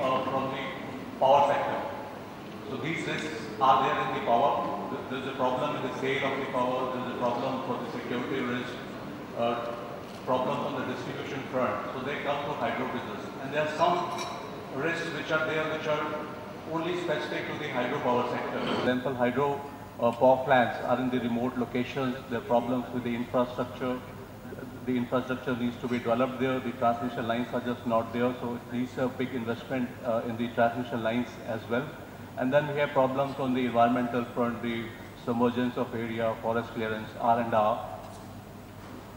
uh, from the power sector. So these risks are there in the power. There's a problem in the sale of the power. There's a problem for the security risk. Uh, problems on the distribution front. So they come to hydro business. And there are some risks which are there which are only specific to the hydropower sector. For example, hydro uh, power plants are in the remote locations. There are problems with the infrastructure. The infrastructure needs to be developed there. The transmission lines are just not there. So it needs a big investment uh, in the transmission lines as well. And then we have problems on the environmental front, the submergence of area, forest clearance, R&R.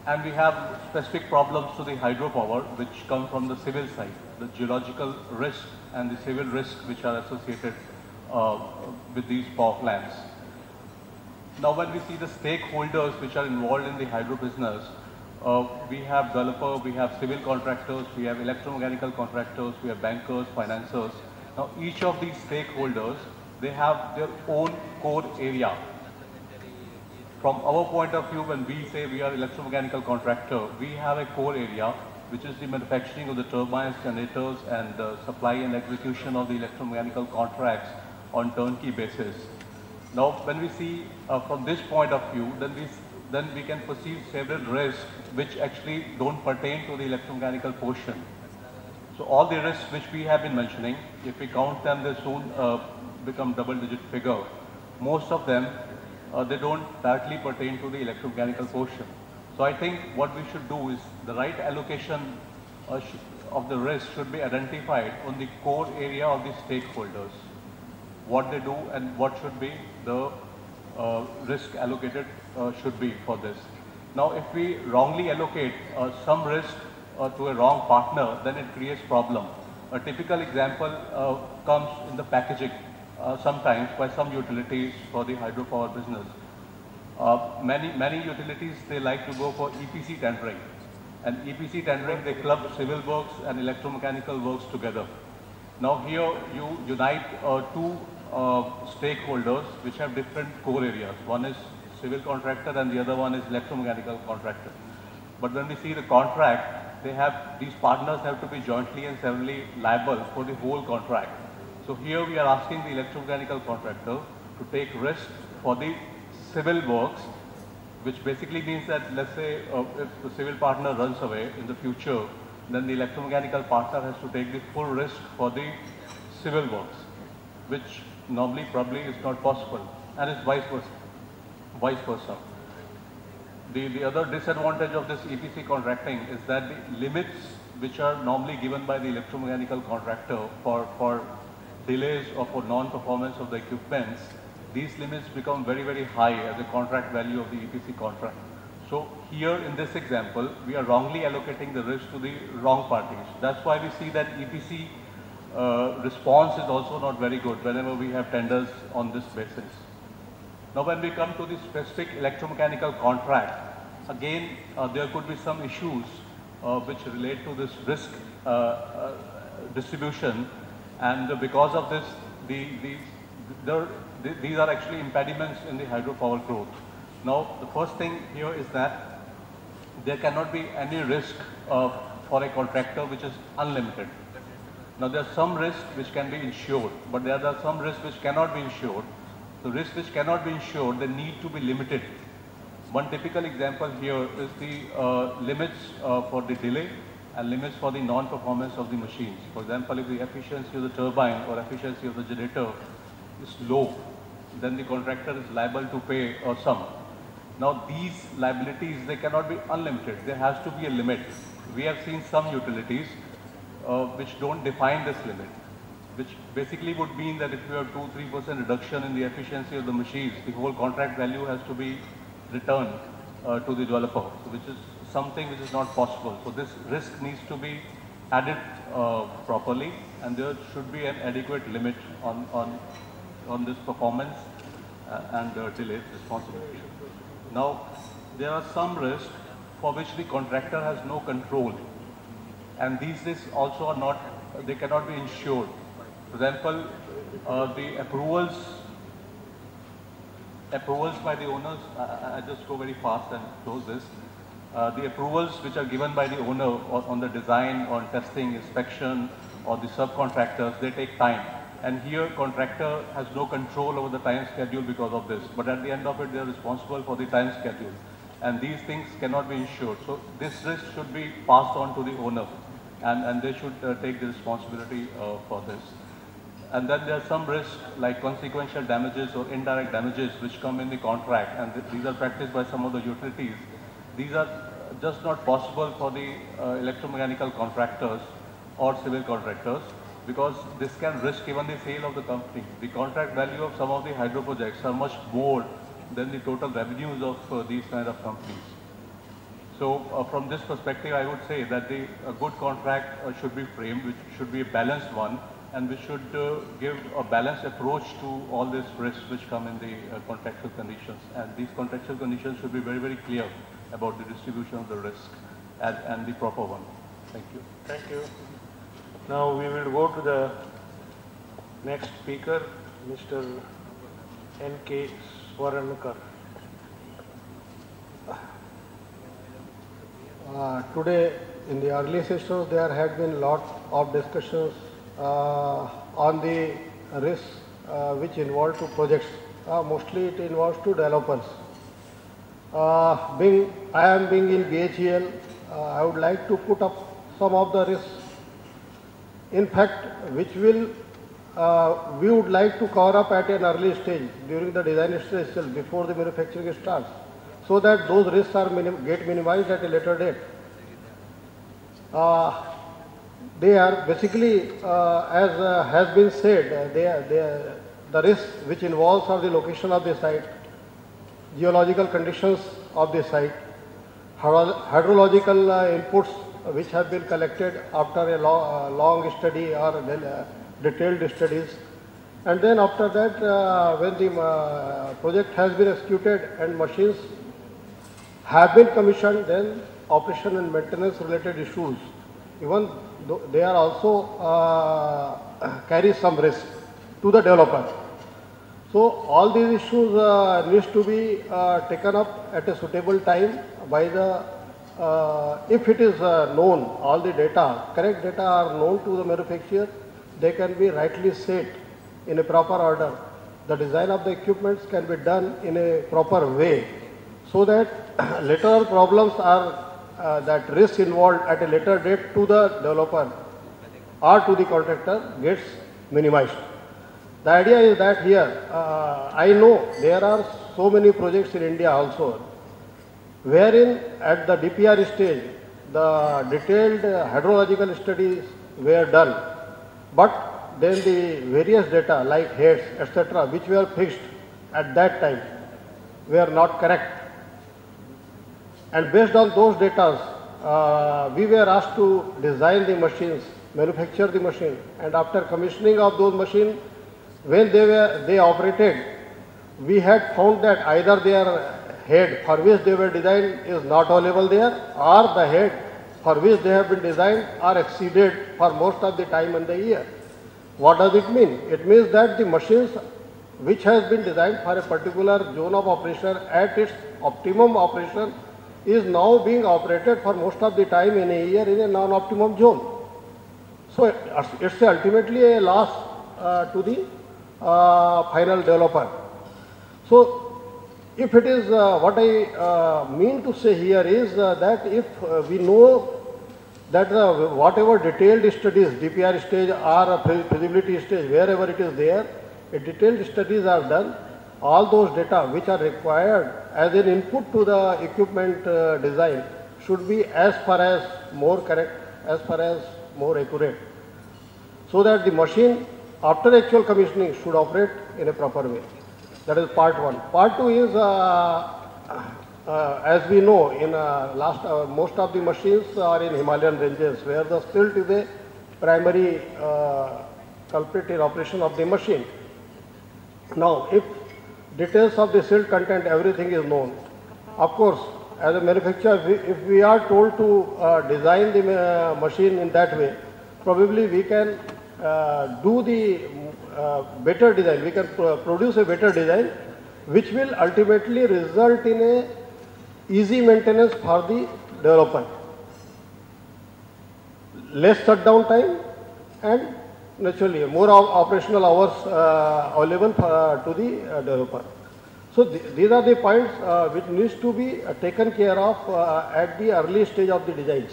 And we have specific problems to the hydropower which come from the civil side, the geological risk and the civil risk which are associated uh, with these power plants. Now when we see the stakeholders which are involved in the hydro business, uh, we have developer, we have civil contractors, we have electromechanical contractors, we have bankers, financiers. Now each of these stakeholders, they have their own core area. From our point of view, when we say we are electromechanical contractor, we have a core area, which is the manufacturing of the turbines, generators, and the supply and execution of the electromechanical contracts on turnkey basis. Now, when we see uh, from this point of view, then we then we can perceive several risks which actually don't pertain to the electromechanical portion. So all the risks which we have been mentioning, if we count them, they soon uh, become double-digit figure. Most of them, uh, they don't directly pertain to the electromechanical portion. So I think what we should do is the right allocation uh, of the risk should be identified on the core area of the stakeholders. What they do and what should be the uh, risk allocated should be for this. Now, if we wrongly allocate uh, some risk uh, to a wrong partner, then it creates problem. A typical example uh, comes in the packaging uh, sometimes by some utilities for the hydropower business. many, many utilities, they like to go for EPC tendering. And EPC tendering, they club civil works and electromechanical works together. Now here you unite two uh, stakeholders which have different core areas. One is civil contractor and the other one is electromechanical contractor. But when we see the contract, they have, these partners have to be jointly and severally liable for the whole contract. So here we are asking the electromechanical contractor to take risk for the civil works, which basically means that let's say uh, if the civil partner runs away in the future, then the electromechanical partner has to take the full risk for the civil works, which normally probably is not possible and it's vice versa. Vice versa. The, the other disadvantage of this EPC contracting is that the limits which are normally given by the electromechanical contractor for, for delays or for non-performance of the equipments, these limits become very, very high as a contract value of the EPC contract. So here in this example, we are wrongly allocating the risk to the wrong parties. That's why we see that EPC uh, response is also not very good whenever we have tenders on this basis. Now when we come to the specific electromechanical contract, again uh, there could be some issues uh, which relate to this risk uh, uh, distribution and because of this the, the, the, these are actually impediments in the hydropower growth. Now the first thing here is that there cannot be any risk for a contractor which is unlimited. Now there are some risks which can be insured, but there are some risks which cannot be insured. The risks which cannot be insured, they need to be limited. One typical example here is the uh, limits uh, for the delay and limits for the non-performance of the machines. For example, if the efficiency of the turbine or efficiency of the generator is low, then the contractor is liable to pay a sum. Now these liabilities, they cannot be unlimited. There has to be a limit. We have seen some utilities uh, which don't define this limit, which basically would mean that if you have 2-3% reduction in the efficiency of the machines, the whole contract value has to be returned uh, to the developer, which is something which is not possible. So this risk needs to be added uh, properly and there should be an adequate limit on, on, on this performance uh, and uh, delay responsibility. Now, there are some risks for which the contractor has no control and these risks also are not, they cannot be insured. For example, uh, the approvals, approvals by the owners, I, I, just go very fast and close this. Uh, the approvals which are given by the owner on, the design, on testing, inspection, or the subcontractors, they take time. And here contractor has no control over the time schedule because of this. But at the end of it, they are responsible for the time schedule. And these things cannot be insured. So this risk should be passed on to the owner. And, and they should uh, take the responsibility uh, for this. And then there are some risks like consequential damages or indirect damages which come in the contract and th these are practiced by some of the utilities. These are just not possible for the uh, electromechanical contractors or civil contractors because this can risk even the sale of the company. The contract value of some of the hydro projects are much more than the total revenues of uh, these kind of companies. So uh, from this perspective, I would say that the a good contract uh, should be framed, which should be a balanced one, and we should uh, give a balanced approach to all these risks which come in the uh, contractual conditions. And these contractual conditions should be very, very clear about the distribution of the risk and, and the proper one. Thank you. Thank you. Now we will go to the next speaker, Mr. N.K. Swarankar. Uh, today, in the early sessions, there had been lot of discussions on the risks uh, which involve to projects. Uh, mostly it involves to developers. Uh, being, I am being in BHEL, uh, I would like to put up some of the risks. In fact, which will uh, we would like to cover up at an early stage during the design stage itself before the manufacturing starts so that those risks are minim get minimized at a later date. Uh, they are basically, uh, as uh, has been said, uh, they are, they are, the risks which involves are the location of the site, geological conditions of the site, hydrological uh, inputs which have been collected after a lo long study or uh, detailed studies. And then after that, uh, when the uh, project has been executed and machines have been commissioned, then operation and maintenance related issues, even they are also uh, carry some risk to the developer. So all these issues uh, needs to be uh, taken up at a suitable time by the, uh, if it is uh, known, all the data, correct data are known to the manufacturer, they can be rightly set in a proper order. The design of the equipments can be done in a proper way so that later problems are uh, that risk involved at a later date to the developer or to the contractor gets minimized. The idea is that here, uh, I know there are so many projects in India also, wherein at the DPR stage, the detailed hydrological studies were done, but then the various data like heads, etc., which were fixed at that time, were not correct. And based on those data, uh, we were asked to design the machines, manufacture the machine, and after commissioning of those machines, when they were they operated, we had found that either their head for which they were designed is not available there, or the head for which they have been designed are exceeded for most of the time in the year. What does it mean? It means that the machines which has been designed for a particular zone of operation at its optimum operation is now being operated for most of the time in a year in a non-optimum zone. So it's ultimately a loss uh, to the uh, final developer. So if it is uh, what I uh, mean to say here is uh, that if uh, we know that whatever detailed studies, DPR stage or feasibility stage, wherever it is there, detailed studies are done all those data which are required as an input to the equipment uh, design should be as far as more correct, as far as more accurate. So that the machine after actual commissioning should operate in a proper way. That is part one. Part two is, uh, uh, as we know, in uh, last uh, most of the machines are in Himalayan ranges where the silt is a primary uh, culprit in operation of the machine. Now, if details of the silt content, everything is known. Of course, as a manufacturer, if we are told to uh, design the uh, machine in that way, probably we can uh, do the uh, better design, we can produce a better design, which will ultimately result in a easy maintenance for the developer. Less shutdown time and naturally more op- operational hours uh, available for, uh, to the uh, developer. So th- these are the points uh, which needs to be uh, taken care of uh, at the early stage of the designs,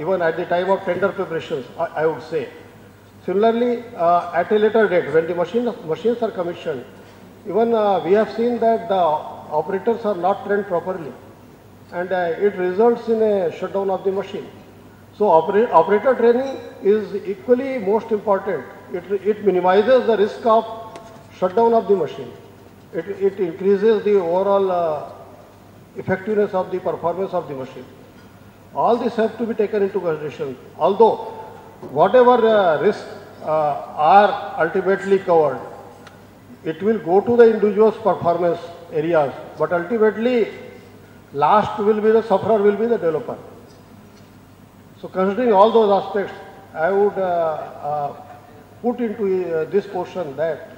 even at the time of tender preparations, I, I would say. Similarly, at a later date, when the machine, machines are commissioned, even we have seen that the operators are not trained properly, and it results in a shutdown of the machine. So opera- operator training is equally most important. It, it minimizes the risk of shutdown of the machine. It, it increases the overall uh, effectiveness of the performance of the machine. All this have to be taken into consideration. Although whatever uh, risks uh, are ultimately covered, it will go to the individual's performance areas, but ultimately last will be the sufferer will be the developer. So considering all those aspects, I would uh, uh, put into uh, this portion that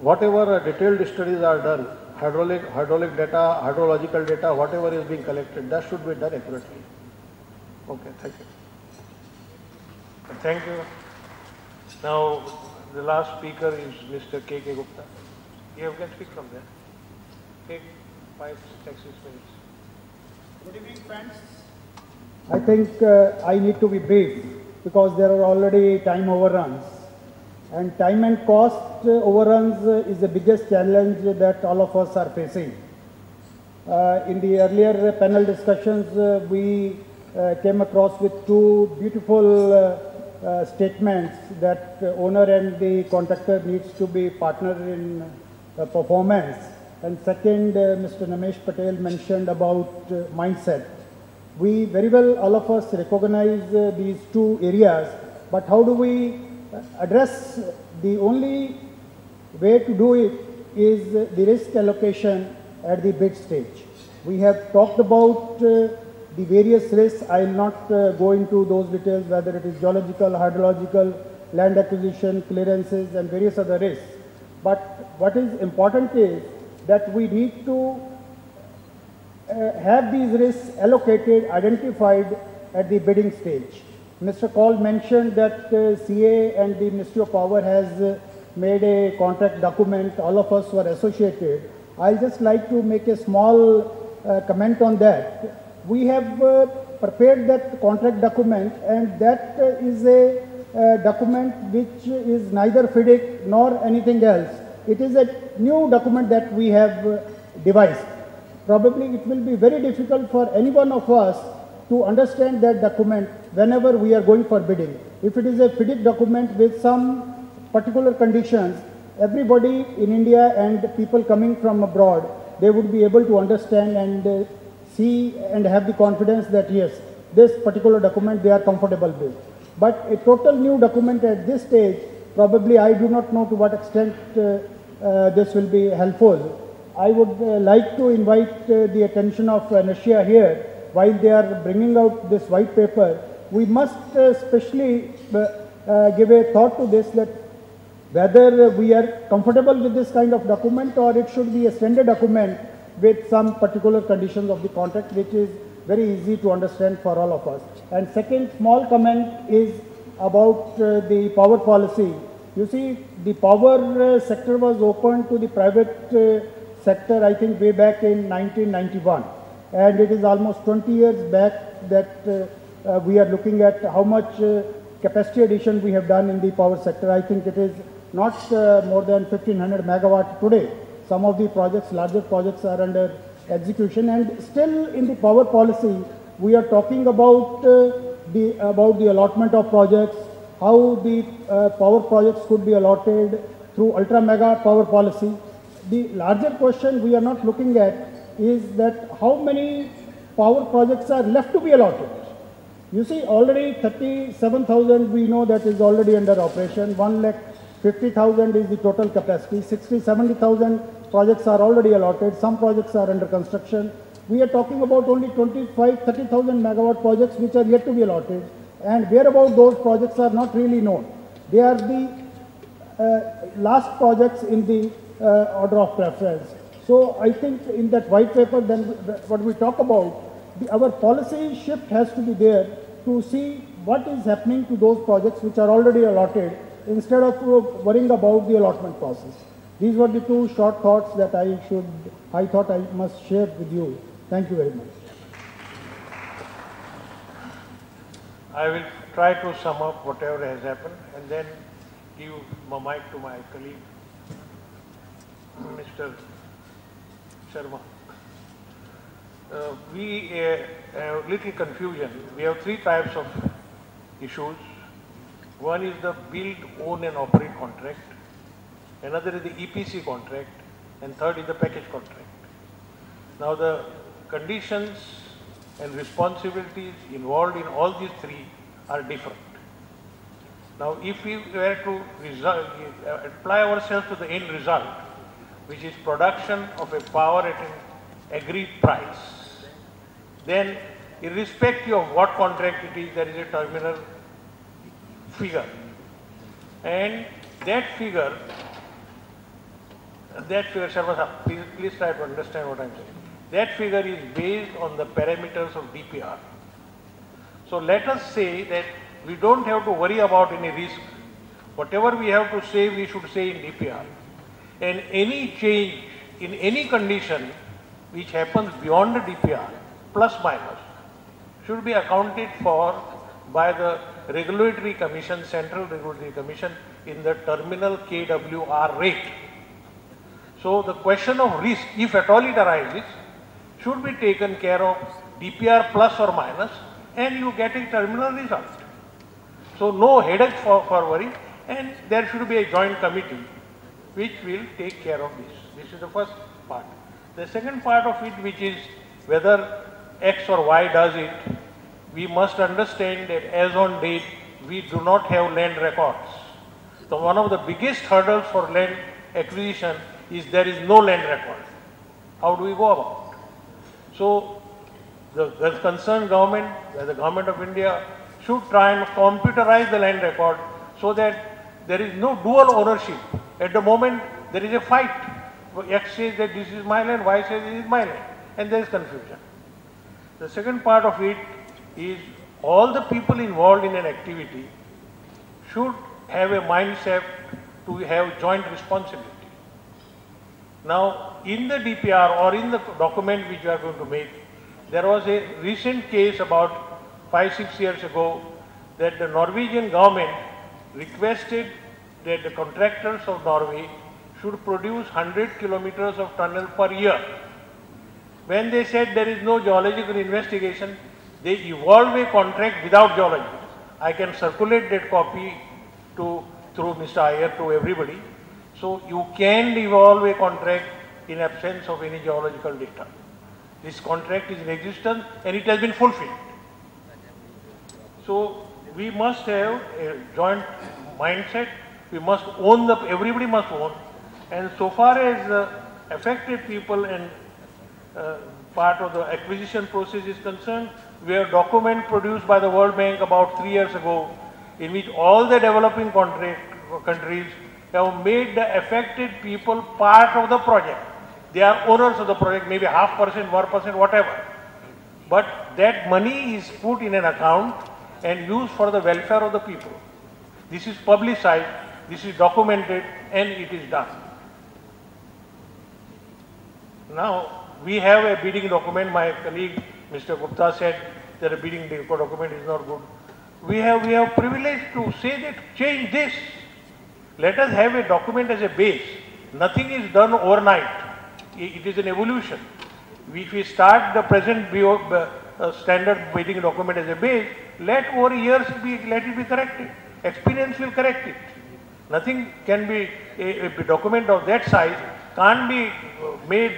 whatever uh, detailed studies are done, hydraulic, hydraulic data, hydrological data, whatever is being collected, that should be done accurately. Okay, thank you. Thank you. Now, the last speaker is Mr. K. K. Gupta. You can speak from there. Take five, six, six minutes. Good evening, friends. I think uh, I need to be brief because there are already time overruns. And time and cost uh, overruns uh, is the biggest challenge that all of us are facing. Uh, in the earlier panel discussions, uh, we uh, came across with two beautiful statements that owner and the contractor needs to be partner in performance. And second, Mr. Namesh Patel mentioned about mindset. We very well, all of us recognize uh, these two areas, but how do we uh, address the only way to do it is uh, the risk allocation at the bid stage. We have talked about uh, the various risks. I will not uh, go into those details, whether it is geological, hydrological, land acquisition, clearances, and various other risks. But what is important is that we need to have these risks allocated, identified at the bidding stage. Mr. Call mentioned that uh, CA and the Ministry of Power has uh, made a contract document. All of us were associated. I'll just like to make a small uh, comment on that. We have uh, prepared that contract document, and that uh, is a uh, document which is neither FIDIC nor anything else. It is a new document that we have uh, devised. Probably it will be very difficult for any one of us to understand that document whenever we are going for bidding. If it is a FIDIC document with some particular conditions, everybody in India and people coming from abroad, they would be able to understand and uh, see and have the confidence that yes, this particular document they are comfortable with. But a total new document at this stage, probably I do not know to what extent uh, uh, this will be helpful. I would uh, like to invite uh, the attention of uh, NASHIA here while they are bringing out this white paper. We must uh, specially uh, uh, give a thought to this that whether we are comfortable with this kind of document or it should be a standard document with some particular conditions of the contract which is very easy to understand for all of us. And second small comment is about uh, the power policy. You see, the power uh, sector was opened to the private uh, sector, I think, way back in 1991. And it is almost 20 years back that uh, uh, we are looking at how much uh, capacity addition we have done in the power sector. I think it is not uh, more than 1500 megawatt today. Some of the projects, larger projects are under execution and still in the power policy, we are talking about the, about the allotment of projects, how the uh, power projects could be allotted through ultra mega power policy. The larger question we are not looking at is that how many power projects are left to be allotted. You see, already 37,000 we know that is already under operation. 1 lakh 50,000 is the total capacity. 60, 70,000 projects are already allotted. Some projects are under construction. We are talking about only 25, 30,000 megawatt projects which are yet to be allotted. And whereabout those projects are not really known. They are the uh, last projects in the uh, order of preference. So I think in that white paper, then what we talk about, the, our policy shift has to be there to see what is happening to those projects which are already allotted instead of uh, worrying about the allotment process. These were the two short thoughts that I should, I thought I must share with you. Thank you very much. I will try to sum up whatever has happened and then give my mic to my colleague, Mr. Sharma. Uh, we uh, have little confusion. We have three types of issues. One is the build, own and operate contract. Another is the EPC contract. And third is the package contract. Now the conditions and responsibilities involved in all these three are different. Now, if we were to uh, apply ourselves to the end result, which is production of a power at an agreed price, then irrespective of what contract it is, there is a terminal figure. And that figure, that figure, Sharma, please, please try to understand what I'm saying. That figure is based on the parameters of DPR. So let us say that we don't have to worry about any risk. Whatever we have to say, we should say in DPR. And any change in any condition which happens beyond the DPR, plus minus, should be accounted for by the regulatory commission, central regulatory commission in the terminal KWR rate. So the question of risk, if at all it arises, should be taken care of DPR plus or minus and you get a terminal result. So no headache for, for worry and there should be a joint committee which will take care of this. This is the first part. The second part of it which is whether X or Y does it, we must understand that as on date we do not have land records. So one of the biggest hurdles for land acquisition is there is no land record. How do we go about? It? So the, the concerned government, the government of India should try and computerize the land record so that there is no dual ownership. At the moment, there is a fight. X says that this is my land, Y says this is my land, and there is confusion. The second part of it is all the people involved in an activity should have a mindset to have joint responsibility. Now, in the DPR or in the document which you are going to make, there was a recent case about five, six years ago that the Norwegian government requested that the contractors of Norway should produce 100 kilometers of tunnel per year. When they said there is no geological investigation, they evolved a contract without geology. I can circulate that copy to through Mr. Iyer to everybody. So you can evolve a contract in absence of any geological data. This contract is in existence and it has been fulfilled. So we must have a joint mindset. We must own the, everybody must own. And so far as uh, affected people and uh, part of the acquisition process is concerned, we have document produced by the World Bank about three years ago in which all the developing country, countries have made the affected people part of the project. They are owners of the project, maybe half percent, one percent, whatever. But that money is put in an account and used for the welfare of the people. This is publicized, this is documented, and it is done. Now, we have a bidding document. My colleague, Mr. Gupta, said that a bidding document is not good. We have, we have privilege to say that change this. Let us have a document as a base. Nothing is done overnight. It is an evolution. If we start the present uh, standard bidding document as a base, let over years be, let it be corrected. Experience will correct it. Nothing can be, a, a document of that size can't be made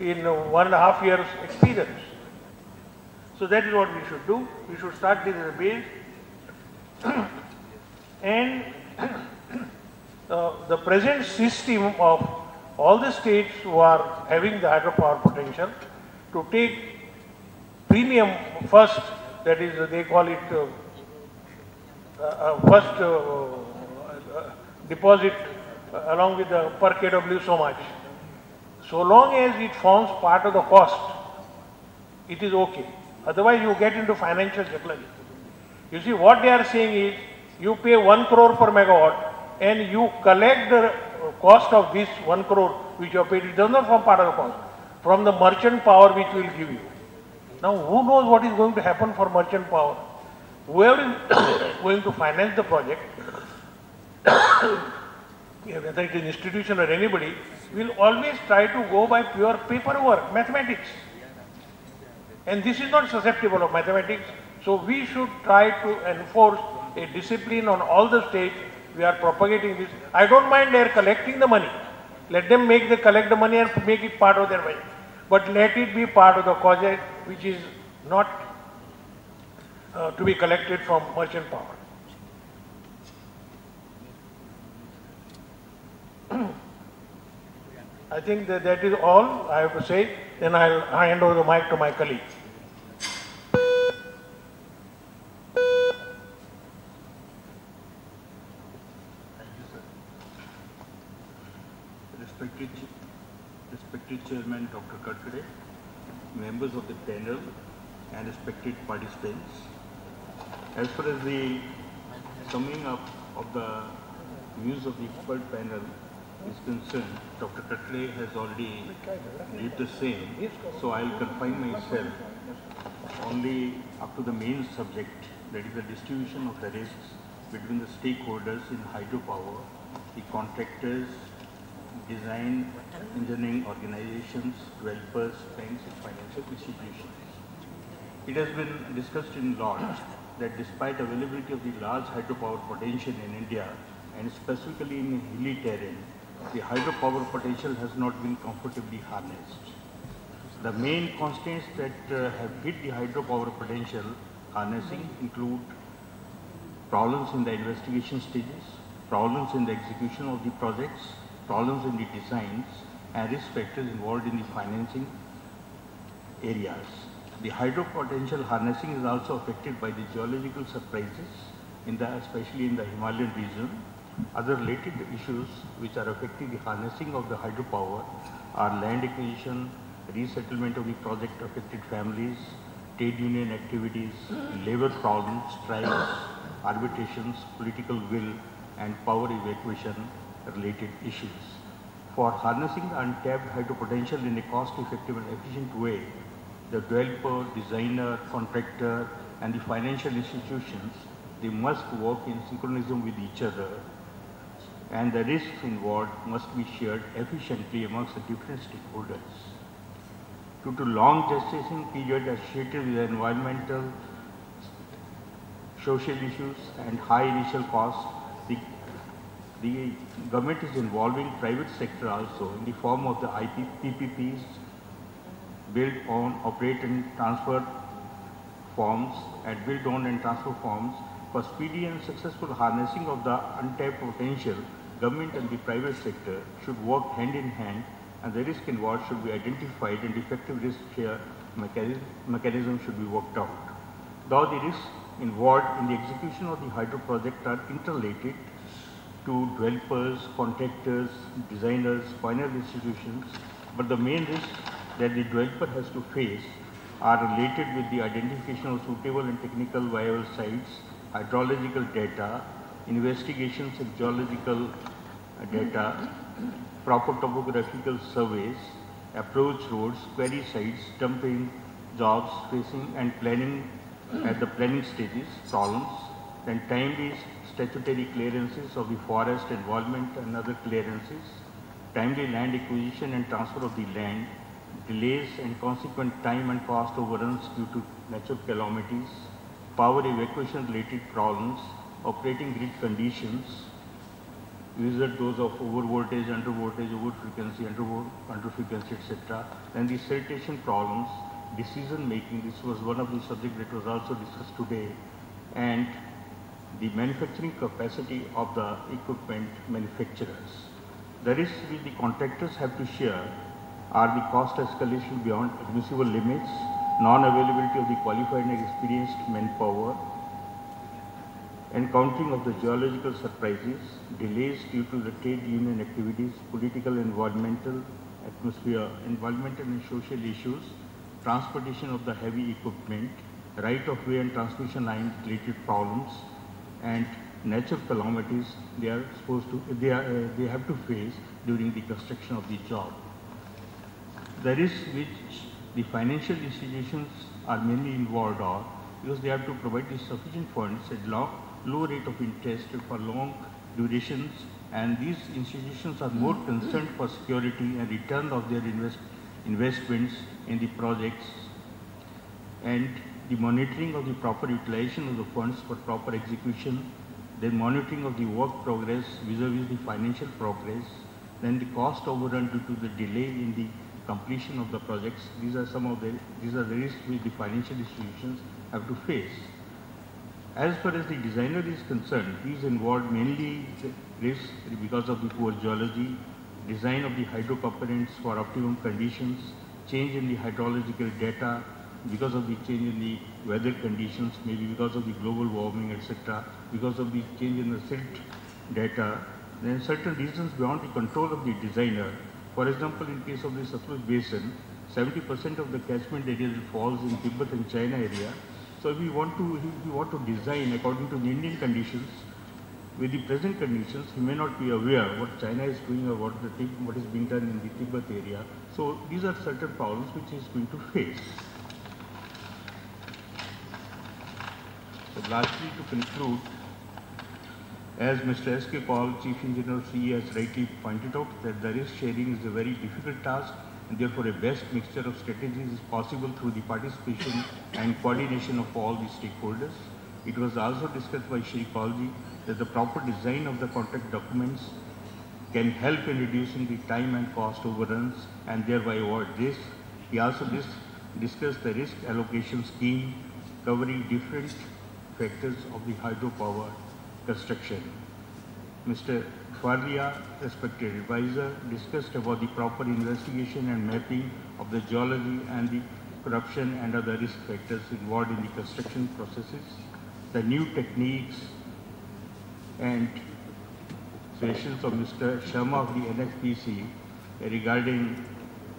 in one and a half years experience. So that is what we should do. We should start this as a base. and uh, the present system of all the states who are having the hydropower potential to take premium first, that is they call it uh, uh, first uh, deposit uh, along with the per kW so much. So long as it forms part of the cost, it is okay. Otherwise you get into financial difficulty. You see, what they are saying is, you pay one crore per megawatt and you collect the uh, cost of this one crore which you have paid. It does not form part of the cost. From the merchant power which will give you. Now, who knows what is going to happen for merchant power? Whoever is going to finance the project, whether it is an institution or anybody, will always try to go by pure paperwork, mathematics. And this is not susceptible of mathematics. So we should try to enforce a discipline on all the states. We are propagating this. I don't mind they are collecting the money. Let them make the collect the money and make it part of their budget. But let it be part of the project which is not uh, to be collected from merchant power. I think that that is all I have to say. Then I'll hand over the mic to my colleague. Respected, respected Chairman Dr. Kadkade, members of the panel and respected participants. As far as the summing up of the views of the expert panel is concerned, Dr. Kadkade has already did the same, so I'll confine myself only up to the main subject, that is the distribution of the risks between the stakeholders in hydropower, the contractors, design engineering organizations, developers, banks and financial institutions. It has been discussed in lot that despite availability of the large hydropower potential in India and specifically in hilly terrain, the hydropower potential has not been comfortably harnessed. The main constraints that uh, have hit the hydropower potential harnessing include problems in the investigation stages, problems in the execution of the projects, problems in the designs, and risk factors involved in the financing areas. The hydro potential harnessing is also affected by the geological surprises, in the, especially in the Himalayan region. Other related issues which are affecting the harnessing of the hydropower are land acquisition, resettlement of the project affected families, trade union activities, labor problems, strikes, arbitrations, political will, and power evacuation related issues. For harnessing the untapped hydro potential in a cost-effective and efficient way, the developer, designer, contractor, and the financial institutions, they must work in synchronism with each other, and the risks involved must be shared efficiently amongst the different stakeholders. Due to long gestation period associated with environmental, social issues, and high initial costs, the the government is involving private sector also in the form of the IP, PPPs built on operate and transfer forms and build on and transfer forms for speedy and successful harnessing of the untapped potential government and the private sector should work hand in hand and the risk involved should be identified and effective risk share mechanism, should be worked out. Though the risks involved in the execution of the hydro project are interrelated, to developers, contractors, designers, final institutions, but the main risks that the developer has to face are related with the identification of suitable and technical viable sites, hydrological data, investigations of geological uh, data, proper topographical surveys, approach roads, quarry sites, dumping jobs facing and planning at the planning stages, problems, then timely statutory clearances of the forest, involvement and other clearances, timely land acquisition and transfer of the land, delays and consequent time and cost overruns due to natural calamities, power evacuation related problems, operating grid conditions, usually those of over voltage, under voltage, over frequency, under, under frequency, etc. Then the sanitation problems, decision making, this was one of the subjects that was also discussed today, and the manufacturing capacity of the equipment manufacturers. The risks which the contractors have to share are the cost escalation beyond admissible limits, non-availability of the qualified and experienced manpower, encountering of the geological surprises, delays due to the trade union activities, political, environmental, atmosphere, environmental and social issues, transportation of the heavy equipment, right-of-way and transmission line related problems and natural calamities they are supposed to, they, are, uh, they have to face during the construction of the job. The risk which the financial institutions are mainly involved are because they have to provide the sufficient funds at low, low rate of interest for long durations and these institutions are more concerned for security and return of their invest, investments in the projects and the monitoring of the proper utilization of the funds for proper execution, then monitoring of the work progress vis-a-vis -vis the financial progress, then the cost overrun due to the delay in the completion of the projects. These are some of the, these are the risks which the financial institutions have to face. As far as the designer is concerned, he is involved mainly risks because of the poor geology, design of the hydrocomponents for optimum conditions, change in the hydrological data, because of the change in the weather conditions, maybe because of the global warming, etc., because of the change in the silt data, then certain reasons beyond the control of the designer. For example, in case of the Satluj Basin, 70% of the catchment area falls in Tibet and China area. So we want to, we want to design according to the Indian conditions, with the present conditions, he may not be aware what China is doing or what, the, what is being done in the Tibet area. So these are certain problems which he is going to face. So lastly, to conclude, as Mr. S.K. Paul, Chief Engineer CE has rightly pointed out that the risk sharing is a very difficult task and therefore a best mixture of strategies is possible through the participation and coordination of all the stakeholders. It was also discussed by Shri Paulji that the proper design of the contract documents can help in reducing the time and cost overruns and thereby avoid this. He also dis discussed the risk allocation scheme covering different factors of the hydropower construction. Mr. Faria, respected advisor, discussed about the proper investigation and mapping of the geology and the corruption and other risk factors involved in the construction processes, the new techniques and suggestions of Mr. Sharma of the NHPC regarding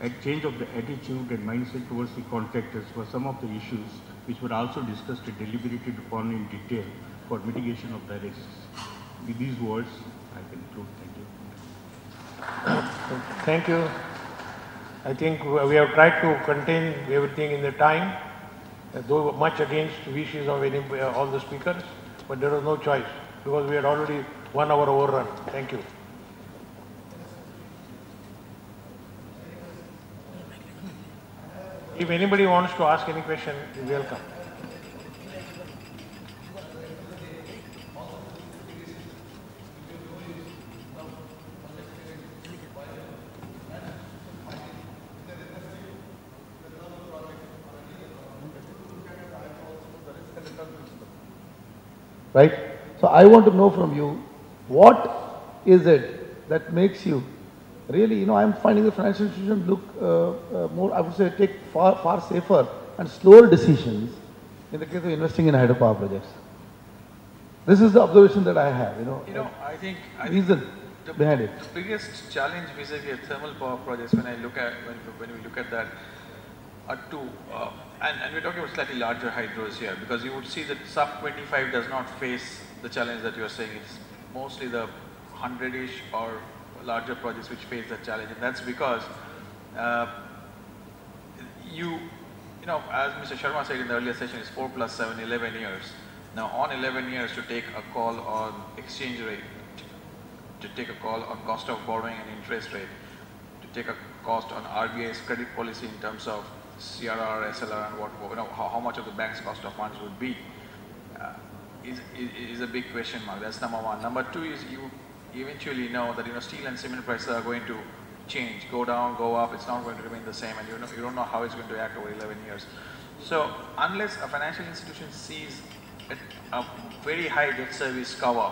a change of the attitude and mindset towards the contractors were some of the issues which were also discussed and deliberated upon in detail for mitigation of the risks. With these words. Thank you. I think we have tried to contain everything in the time, uh, though much against wishes of any, uh, all the speakers, but there was no choice because we had already one hour overrun. Thank you. If anybody wants to ask any question, you're welcome. Right? So I want to know from you, what is it that makes you really, you know, I'm finding the financial institutions look uh, uh, more, I would say, take far, far safer and slower decisions in the case of investing in hydropower projects. This is the observation that I have, you know. You know, I think... I reason the, behind it. The biggest challenge vis-a-vis -vis thermal power projects when I look at, when, when we look at that, are two, uh, and, and we're talking about slightly larger hydros here, because you would see that sub 25 does not face the challenge that you're saying. It's mostly the 100-ish or larger projects which face that challenge and that's because uh, you, you know, as Mr. Sharma said in the earlier session, it's 4 plus 7, 11 years. Now on 11 years to take a call on exchange rate, to take a call on cost of borrowing and interest rate, to take a cost on RBI's credit policy in terms of CRR, SLR and what, you know, how, how much of the bank's cost of funds would be, uh, is, is, is a big question mark. That's number one. Number two is you eventually know that you know steel and cement prices are going to change, go down, go up, it's not going to remain the same and you, know, you don't know how it's going to act over 11 years. So unless a financial institution sees a, a very high debt service cover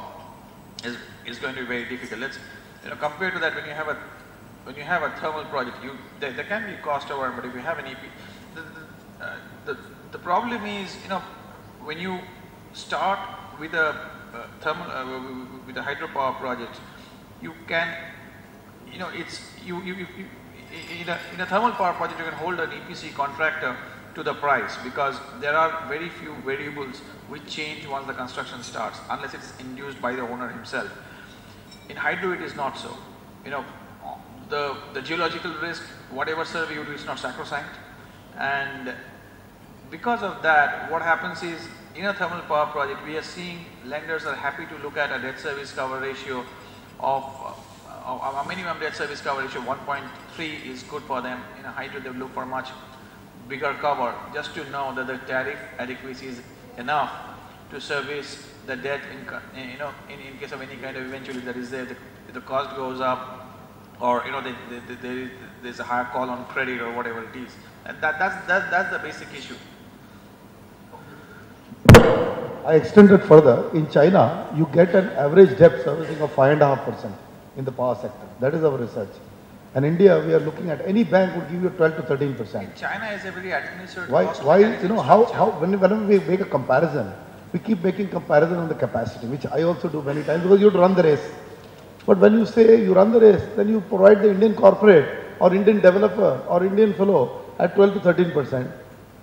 is, is going to be very difficult. Let's, you know, compared to that when you have a, when you have a thermal project, you, there, there can be cost overrun, but if you have an EP, the, the, uh, the, the problem is, you know, when you start with a uh, thermal, uh, with the hydropower project, you can, you know, it's, you, you, you, in, a, in a thermal power project, you can hold an EPC contractor to the price because there are very few variables which change once the construction starts unless it's induced by the owner himself. In hydro it is not so. You know, the, the geological risk, whatever survey you do is not sacrosanct and because of that what happens is in a thermal power project we are seeing lenders are happy to look at a debt service cover ratio of uh, a minimum debt service cover ratio 1.3 is good for them. In a hydro they look for much bigger cover just to know that the tariff adequacy is enough to service the debt in, you know, in, in case of any kind of eventuality that is there, the, the cost goes up or you know they, they, they, there's a higher call on credit or whatever it is. And that, that's, that, that's the basic issue. I extended further. In China, you get an average debt servicing of 5.5% in the power sector. That is our research. And India, we are looking at any bank would give you 12 to 13 percent. China is a very administered Why, why you know, how, how when, whenever we make a comparison, we keep making comparison on the capacity, which I also do many times because you have to run the race. But when you say you run the race, then you provide the Indian corporate or Indian developer or Indian fellow at 12 to 13 percent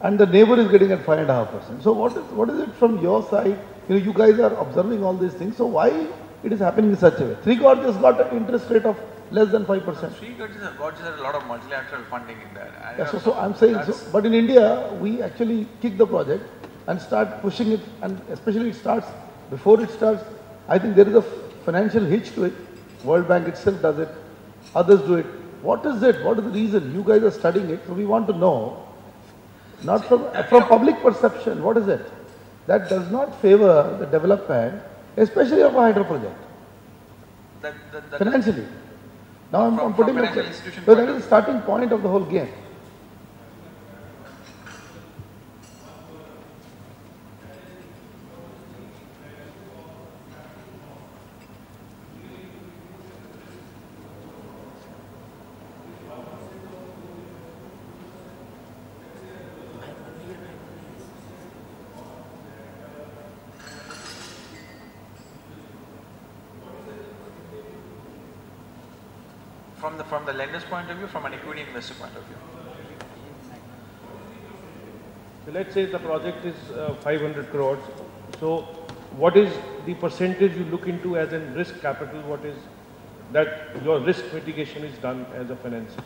and the neighbor is getting at 5.5 percent. So what is, what is it from your side? You know, you guys are observing all these things. So why it is happening in such a way? Three gorges got an interest rate of less than 5 percent. Three gorges have got a lot of multilateral funding in there. Yeah, so, so I'm saying, so, but in India, we actually kick the project and start pushing it and especially it starts, before it starts, I think there is a financial hitch to it. World Bank itself does it, others do it. What is it? What is the reason? You guys are studying it, so we want to know, not from, from public perception, what is it? That does not favor the development, especially of a hydro project. That, that, that financially. Now I'm, from, I'm putting it. So that is the starting point of the whole game. From the lender's point of view, from an equity investor point of view? So let's say the project is uh, 500 crores. So what is the percentage you look into as in risk capital? What is that your risk mitigation is done as a financier?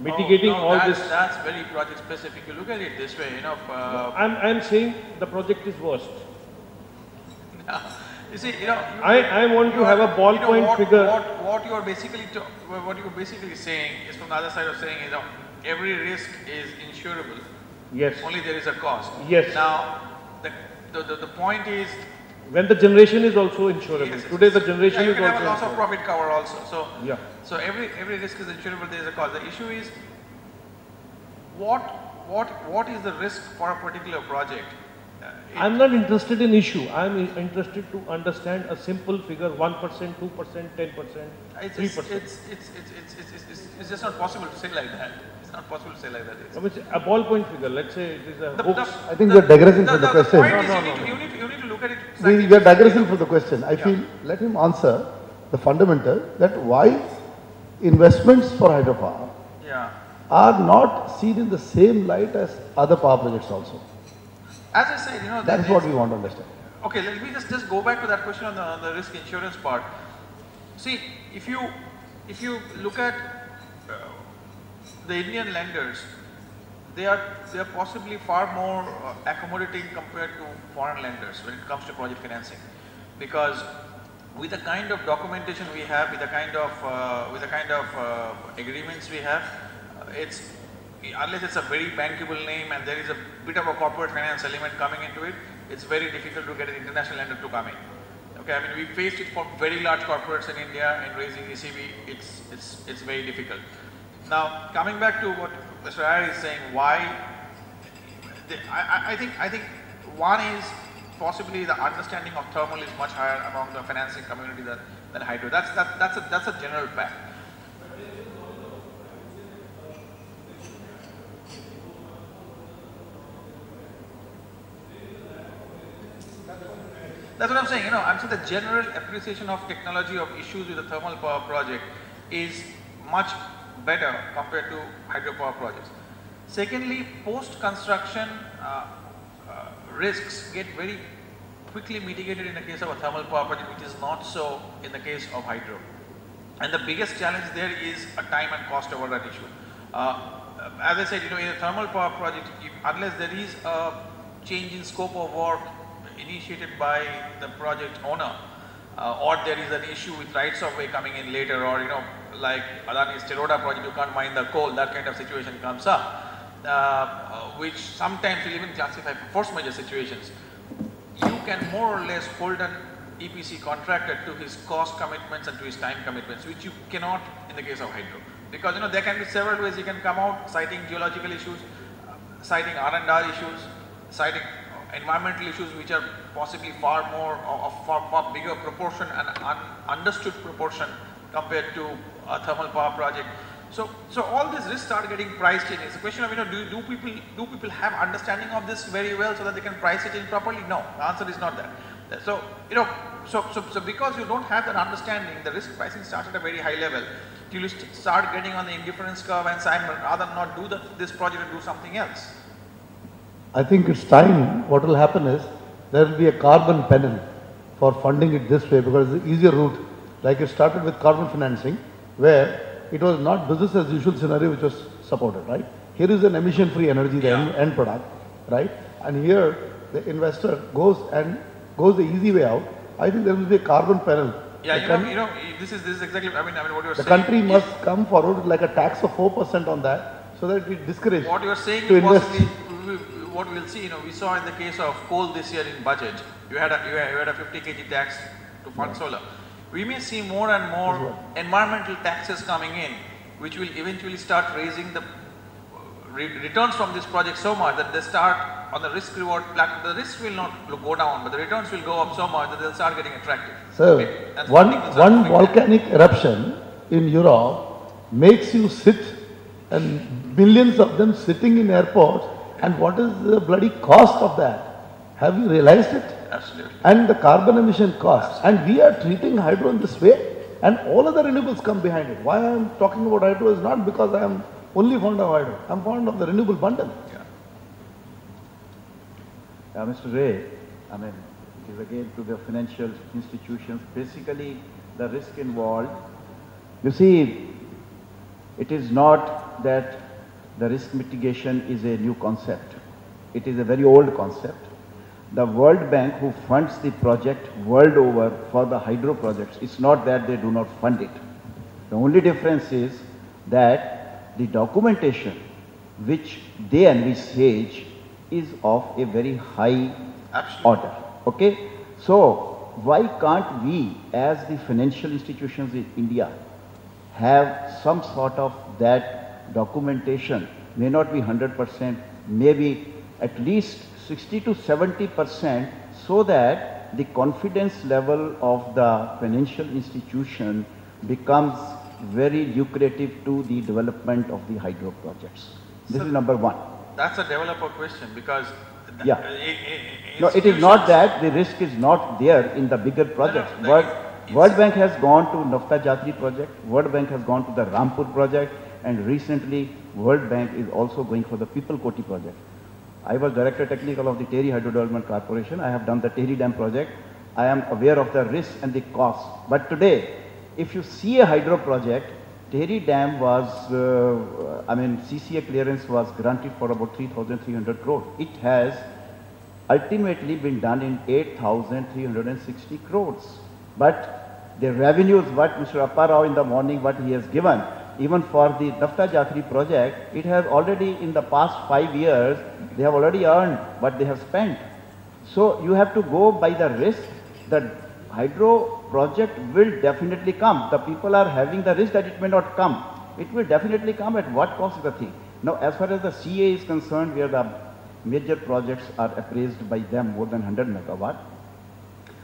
Mitigating oh, no, all that's, this. That's very project specific. You look at it this way, you know. Uh, I'm I'm saying the project is worst. You see, you know, you, I, I want to have a ballpoint you know, what, figure. What, what you are basically what you are basically saying is from the other side of saying, you know, every risk is insurable. Yes. Only there is a cost. Yes. Now, the, the, the, the point is. When the generation is also insurable. Yes, Today the generation yeah, you is can have a loss insurable. of profit cover also. So, yeah. so every every risk is insurable. There is a cost. The issue is what what what is the risk for a particular project? I'm not interested in issue. I'm interested to understand a simple figure, 1%, 2%, 10%, 3%. It's, it's, it's, it's, it's, it's, just not possible to say like that. It's not possible to say like that. I mean, a ballpoint figure, let's say it is a the, books. I think we are digressing from the, question. No, no, no, you, need to, you need to look at it. We, we are digressing from the question. I yeah. feel, let him answer the fundamental that why investments for hydropower yeah. are not seen in the same light as other power projects also. As I said, you know, that is what we want to understand. Okay, let me just just go back to that question on the, on the risk insurance part. See, if you if you look at uh, the Indian lenders, they are they are possibly far more uh, accommodating compared to foreign lenders when it comes to project financing, because with the kind of documentation we have, with the kind of uh, with the kind of uh, agreements we have, it's unless it's a very bankable name and there is a bit of a corporate finance element coming into it, it's very difficult to get an international lender to come in. Okay, I mean we faced it for very large corporates in India in raising ECB, it's, it's, it's very difficult. Now coming back to what Mr. Iyer is saying, why, the, I, I, think, I think one is possibly the understanding of thermal is much higher among the financing community than, than hydro. That's, that, that's, a, that's a general fact. That's what I'm saying, you know, I'm saying the general appreciation of technology of issues with the thermal power project is much better compared to hydropower projects. Secondly, post-construction uh, uh, risks get very quickly mitigated in the case of a thermal power project, which is not so in the case of hydro. And the biggest challenge there is a time and cost overrun issue. Uh, as I said, you know, in a thermal power project, if, unless there is a change in scope of work initiated by the project owner, uh, or there is an issue with rights of way coming in later, or you know, like Adani's Tiroda project, you can't mine the coal, that kind of situation comes up, uh, which sometimes will even classify force majeure situations. You can more or less hold an EPC contractor to his cost commitments and to his time commitments, which you cannot in the case of hydro. Because you know there can be several ways you can come out citing geological issues, citing R&R issues, citing environmental issues which are possibly far more of far, far bigger proportion and un understood proportion compared to a thermal power project. So, so all these risks start getting priced in. It's a question of, you know, do, do people do people have understanding of this very well so that they can price it in properly? No, the answer is not that. So, you know, so, so, so because you don't have that understanding, the risk pricing starts at a very high level. You start getting on the indifference curve and say, rather not do the, this project and do something else. I think it's time, what will happen is, there will be a carbon penal for funding it this way because it's the easier route. Like it started with carbon financing, where it was not business as usual scenario which was supported, right? Here is an emission-free energy, the yeah. end, product, right? And here the investor goes and goes the easy way out, I think there will be a carbon penal. Yeah, you know, you know, this is this is exactly. I mean, I mean, what you are the saying. The country must come forward like a tax of four percent on that, so that it discourages. What you are saying to possibly, what we'll see. You know, we saw in the case of coal this year in budget, you had a you had, a 50 kg tax to fund solar. We may see more and more environmental taxes coming in, which will eventually start raising the returns from this project so much that they start on the risk reward platform. The risk will not go down, but the returns will go up so much that they'll start getting attractive. So, okay? one, one volcanic eruption in Europe makes you sit and millions of them sitting in airports and what is the bloody cost of that? Have you realized it? Absolutely. And the carbon emission cost. And we are treating hydro in this way and all other renewables come behind it. Why I am talking about hydro is not because I am only fond of hydro. I'm fond of the renewable bundle. Yeah. Uh, Mr. Ray, I mean, it is again to the financial institutions, basically the risk involved. You see, it is not that the risk mitigation is a new concept. It is a very old concept. The World Bank who funds the project world over for the hydro projects, it's not that they do not fund it. The only difference is that the documentation which they envisage is of a very high Absolutely. order. Okay? So, why can't we as the financial institutions in India have some sort of that documentation, may not be 100%, maybe at least 60 to 70% so that the confidence level of the financial institution becomes very lucrative to the development of the hydro projects. This so is number one. That's a developer question because yeah. no, it is not that the risk is not there in the bigger projects. No, no, World, World Bank has gone to Nathpa Jhakri project, World Bank has gone to the Rampur project, and recently World Bank is also going for the Pipalkoti project. I was Director Technical of the Tehri Hydro Development Corporation. I have done the Tehri Dam project. I am aware of the risks and the costs. But today, if you see a hydro project, Tehri Dam was, uh, I mean, CCA clearance was granted for about 3,300 crore. It has ultimately been done in 8,360 crores. But the revenues, what Mr. Apparao in the morning, what he has given, even for the Nathpa Jhakri project, it has already in the past five years, they have already earned what they have spent. So you have to go by the risk that hydro project will definitely come. The people are having the risk that it may not come. It will definitely come at what cost the thing. Now, as far as the CA is concerned, where the major projects are appraised by them more than 100 megawatt.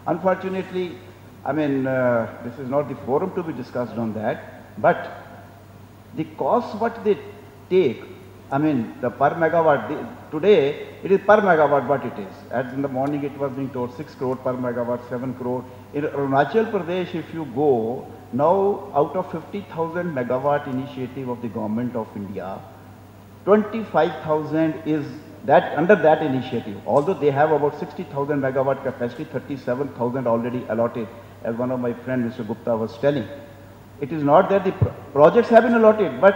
Unfortunately, I mean, uh, this is not the forum to be discussed on that, but the cost what they take, I mean, the per megawatt, the, today it is per megawatt what it is. As in the morning it was being told 6 crore per megawatt, 7 crore. In Arunachal Pradesh, if you go, now out of 50,000 megawatt initiative of the government of India, 25,000 is that under that initiative, although they have about 60,000 megawatt capacity, 37,000 already allotted, as one of my friends, Mr. Gupta, was telling. It is not that the pro projects have been allotted, but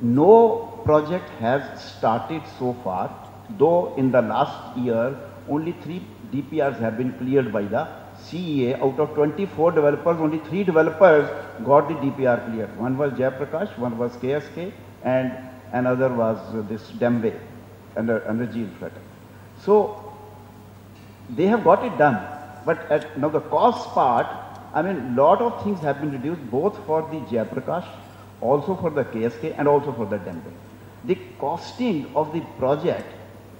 no project has started so far, though in the last year, only three DPRs have been cleared by the CEA. Out of 24 developers, only three developers got the DPR cleared. One was Jayaprakash, one was KSK, and another was this Demwe under, under G So they have got it done. But at, now the cost part, I mean, lot of things have been reduced both for the Jayaprakash, also for the KSK and also for the Demwe. The costing of the project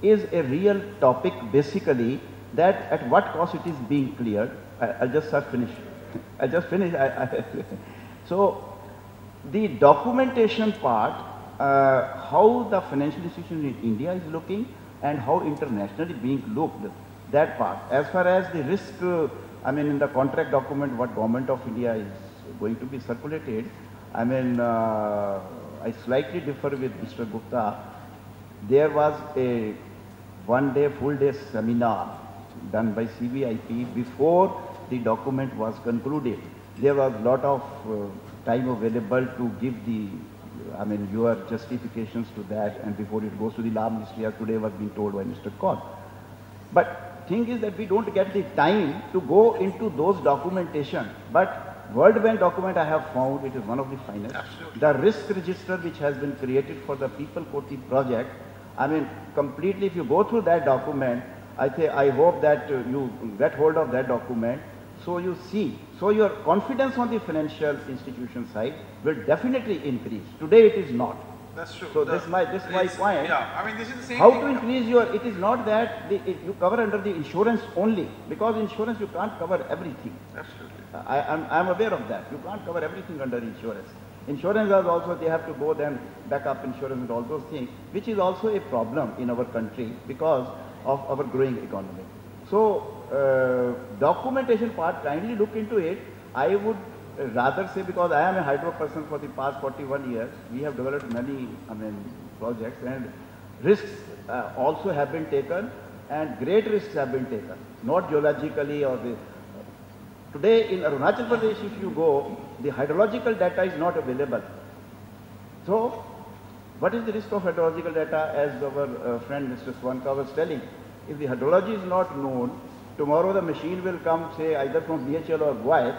is a real topic basically that at what cost it is being cleared. I, will just finish. I just finish. I, I so the documentation part uh, how the financial institution in India is looking and how internationally being looked, that part. As far as the risk, uh, I mean in the contract document what government of India is going to be circulated, I mean uh, I slightly differ with Mr. Gupta. There was a one day, full day seminar done by CBIP before the document was concluded. There was a lot of uh, time available to give the I mean, your justifications to that and before it goes to the law ministry today was being told by Mr. Kaur. But thing is that we don't get the time to go into those documentation. But World Bank document I have found, it is one of the finest. Absolutely. The risk register which has been created for the Pipalkoti project, I mean, completely if you go through that document, I say, I hope that uh, you get hold of that document so you see, so your confidence on the financial institution side will definitely increase. Today it is not. That's true. So the, this my this my point. Yeah, I mean this is the same. How thing. to increase your? It is not that the, it, you cover under the insurance only because insurance you can't cover everything. Absolutely. I am I'm aware of that. You can't cover everything under insurance. Insurance is also they have to go then back up insurance and all those things, which is also a problem in our country because of our growing economy. So uh, documentation part, kindly look into it. I would rather say because I am a hydro person for the past 41 years, we have developed many, I mean, projects and risks uh, also have been taken and great risks have been taken, not geologically or the, Today in Arunachal Pradesh, if you go, the hydrological data is not available. So, what is the risk of hydrological data as our uh, friend Mr. Swanka was telling? If the hydrology is not known, Tomorrow the machine will come, say, either from BHEL or Guac.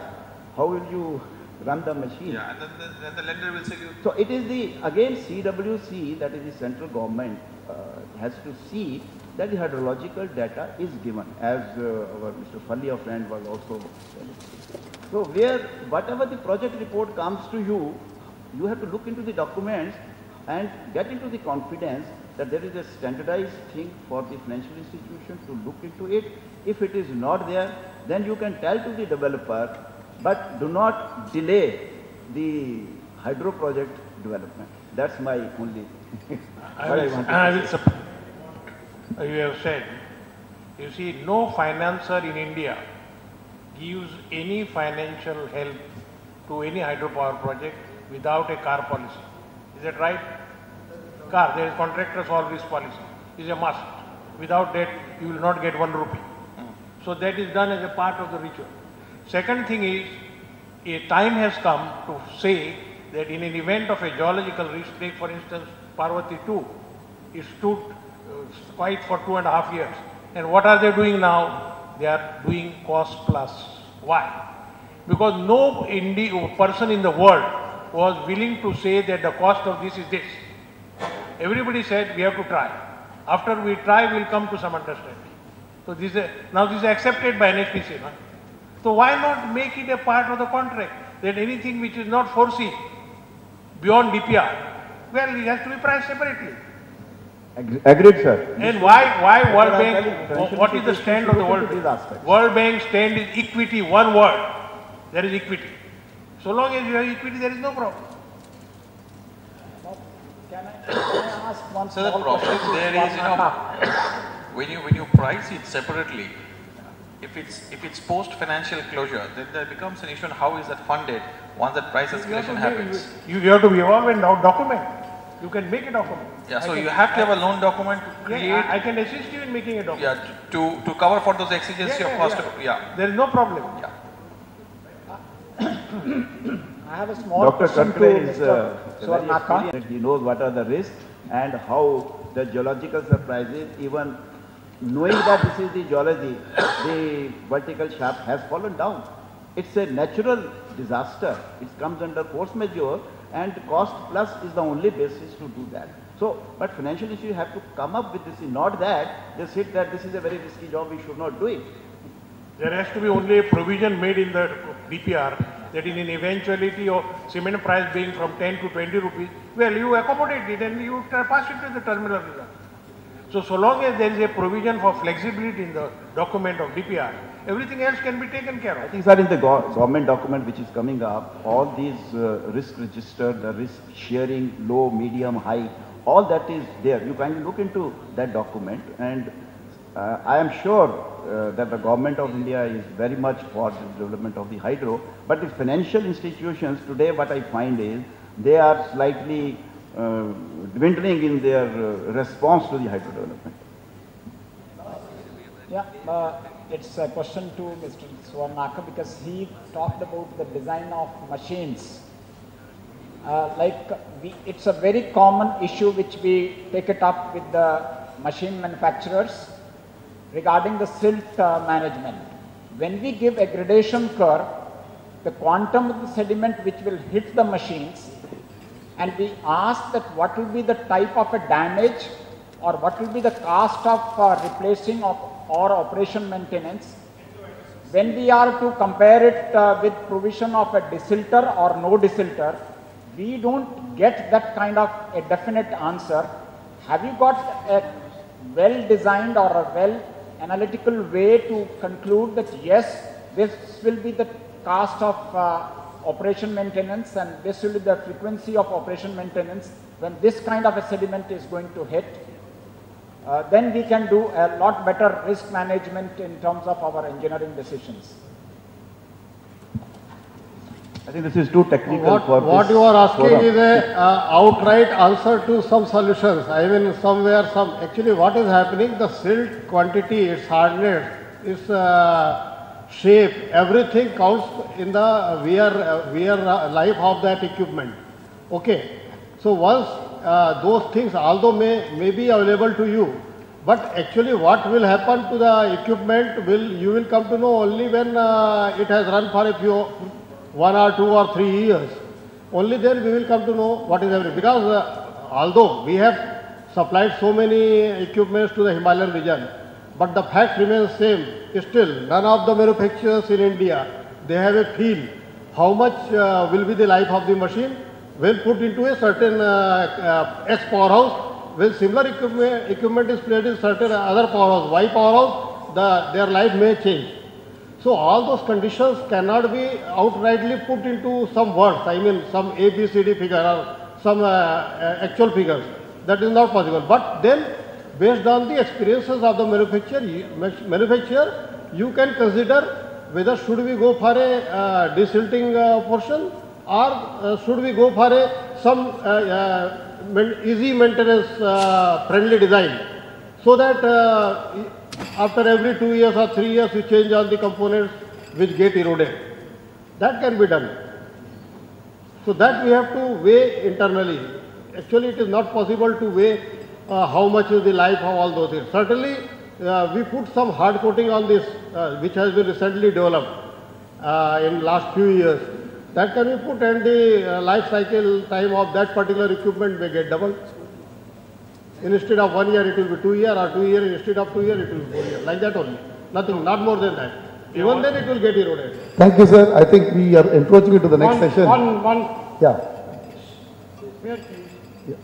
How will you run the machine? Yeah, and then the, then the lender will say you... So it is the, again, CWC, that is the central government, uh, has to see that the hydrological data is given, as uh, our Mr. Fallia friend was also telling. So where, whatever the project report comes to you, you have to look into the documents and get into the confidence that there is a standardized thing for the financial institution to look into it. If it is not there, then you can tell to the developer, but do not delay the hydro project development. That's my only. I will, I, I will support you have said. You see, no financier in India gives any financial help to any hydropower project without a car policy. Is that right? car, there is contractors all risk policy. is a must. Without that, you will not get one rupee. So that is done as a part of the ritual. Second thing is, a time has come to say that in an event of a geological risk, take for instance Parvati 2, it stood uh, quite for two and a half years. And what are they doing now? They are doing cost plus. Why? Because no Indi person in the world was willing to say that the cost of this is this. Everybody said we have to try. After we try, we'll come to some understanding. So this is, now this is accepted by NHPC. No? So why not make it a part of the contract that anything which is not foreseen beyond DPR, well, it has to be priced separately. Agreed, sir. And why, why World Bank, what is the stand of the World Bank? World Bank stand is equity, one word. There is equity. So long as you have equity, there is no problem. Can I, can I ask one so the problem there is, you know, when you when you price it separately, if it's if it's post financial closure, then there becomes an issue on how is that funded once that price escalation happens. You, you have to be evolved and document. You can make a document. Yeah, so can- you have to have a loan document to Yeah, create, I I can assist you in making a document. yeah, to, to cover for those exigency Yeah, of yeah, cost, yeah. of- yeah. There is no problem. Yeah. I have a small Dr. question to is Mr. uh, very He knows what are the risks and how the geological surprises, even knowing that this is the geology, the vertical shaft has fallen down. It's a natural disaster. It comes under force majeure and cost plus is the only basis to do that. So, but financial institutions have to come up with this, not that they said that this is a very risky job, we should not do it. There has to be only a provision made in the DPR that in an eventuality of cement price being from 10 to 20 rupees, well, you accommodate it and you pass it to the terminal. So, so long as there is a provision for flexibility in the document of DPR, everything else can be taken care I of. think, sir, in the go- government document which is coming up, all these uh, risk register, the risk sharing, low, medium, high, all that is there. You kindly look into that document and uh, I am sure uh, that the government of India is very much for the development of the hydro, but the financial institutions today what I find is they are slightly uh, dwindling in their uh, response to the hydro development. Yeah, uh, it's a question to Mr. Swarnaka because he talked about the design of machines. Uh, like we, it's a very common issue which we take it up with the machine manufacturers regarding the silt uh, management. When we give a gradation curve, the quantum of the sediment which will hit the machines and we ask that what will be the type of a damage or what will be the cost of uh, replacing of, or operation maintenance. When we are to compare it uh, with provision of a desilter or no desilter, we don't get that kind of a definite answer. Have you got a well designed or a well analytical way to conclude that yes, this will be the cost of uh, operation maintenance and basically the frequency of operation maintenance when this kind of a sediment is going to hit, uh, then we can do a lot better risk management in terms of our engineering decisions. I think this is too technical What, for what this you are asking forum. is a uh, outright answer to some solutions. I mean, somewhere, some, actually what is happening, the silt quantity, its hardness, its uh, shape, everything counts in the wear, uh, wear uh, life of that equipment. Okay. So once uh, those things, although may, may be available to you, but actually what will happen to the equipment will, you will come to know only when uh, it has run for a few, one or two or three years. Only then we will come to know what is happening. Because uh, although we have supplied so many equipments to the Himalayan region, but the fact remains same. Still, none of the manufacturers in India, they have a feel how much uh, will be the life of the machine when put into a certain uh, uh, X powerhouse. When similar equipment, equipment is placed in certain other powerhouse, Y powerhouse, the, their life may change. So all those conditions cannot be outrightly put into some words. I mean, some A, B, C, D figure or some uh, uh, actual figures. That is not possible. But then, based on the experiences of the manufacturer, manufacturer, you can consider whether should we go for a uh, desilting uh, portion or uh, should we go for a some uh, uh, easy maintenance uh, friendly design so that after every two years or three years you change all the components which get eroded. That can be done. So that we have to weigh internally. Actually, it is not possible to weigh uh, how much is the life of all those things. Certainly, uh, we put some hard coating on this, uh, which has been recently developed uh, in last few years. That can be put and the uh, life cycle time of that particular equipment may get doubled. Instead of one year, it will be two year, or two year, instead of two year, it will be four year. Like that only. Nothing, not more than that. Even then, it will get eroded. Thank you, sir. I think we are encroaching into the next One- session. One, one, Yeah.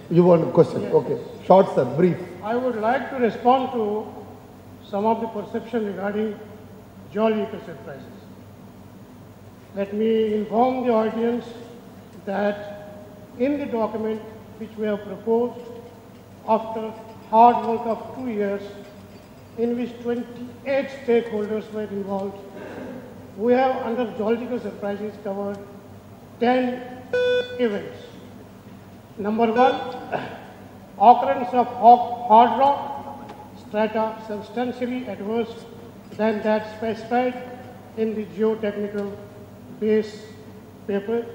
You want a question? Okay. Short, sir. Brief. I would like to respond to some of the perception regarding jolly geological surprises. Let me inform the audience that in the document which we have proposed, after hard work of two years, in which 28 stakeholders were involved, we have under geological surprises covered 10 events. Number one, occurrence of hard rock strata substantially adverse than that specified in the geotechnical base paper.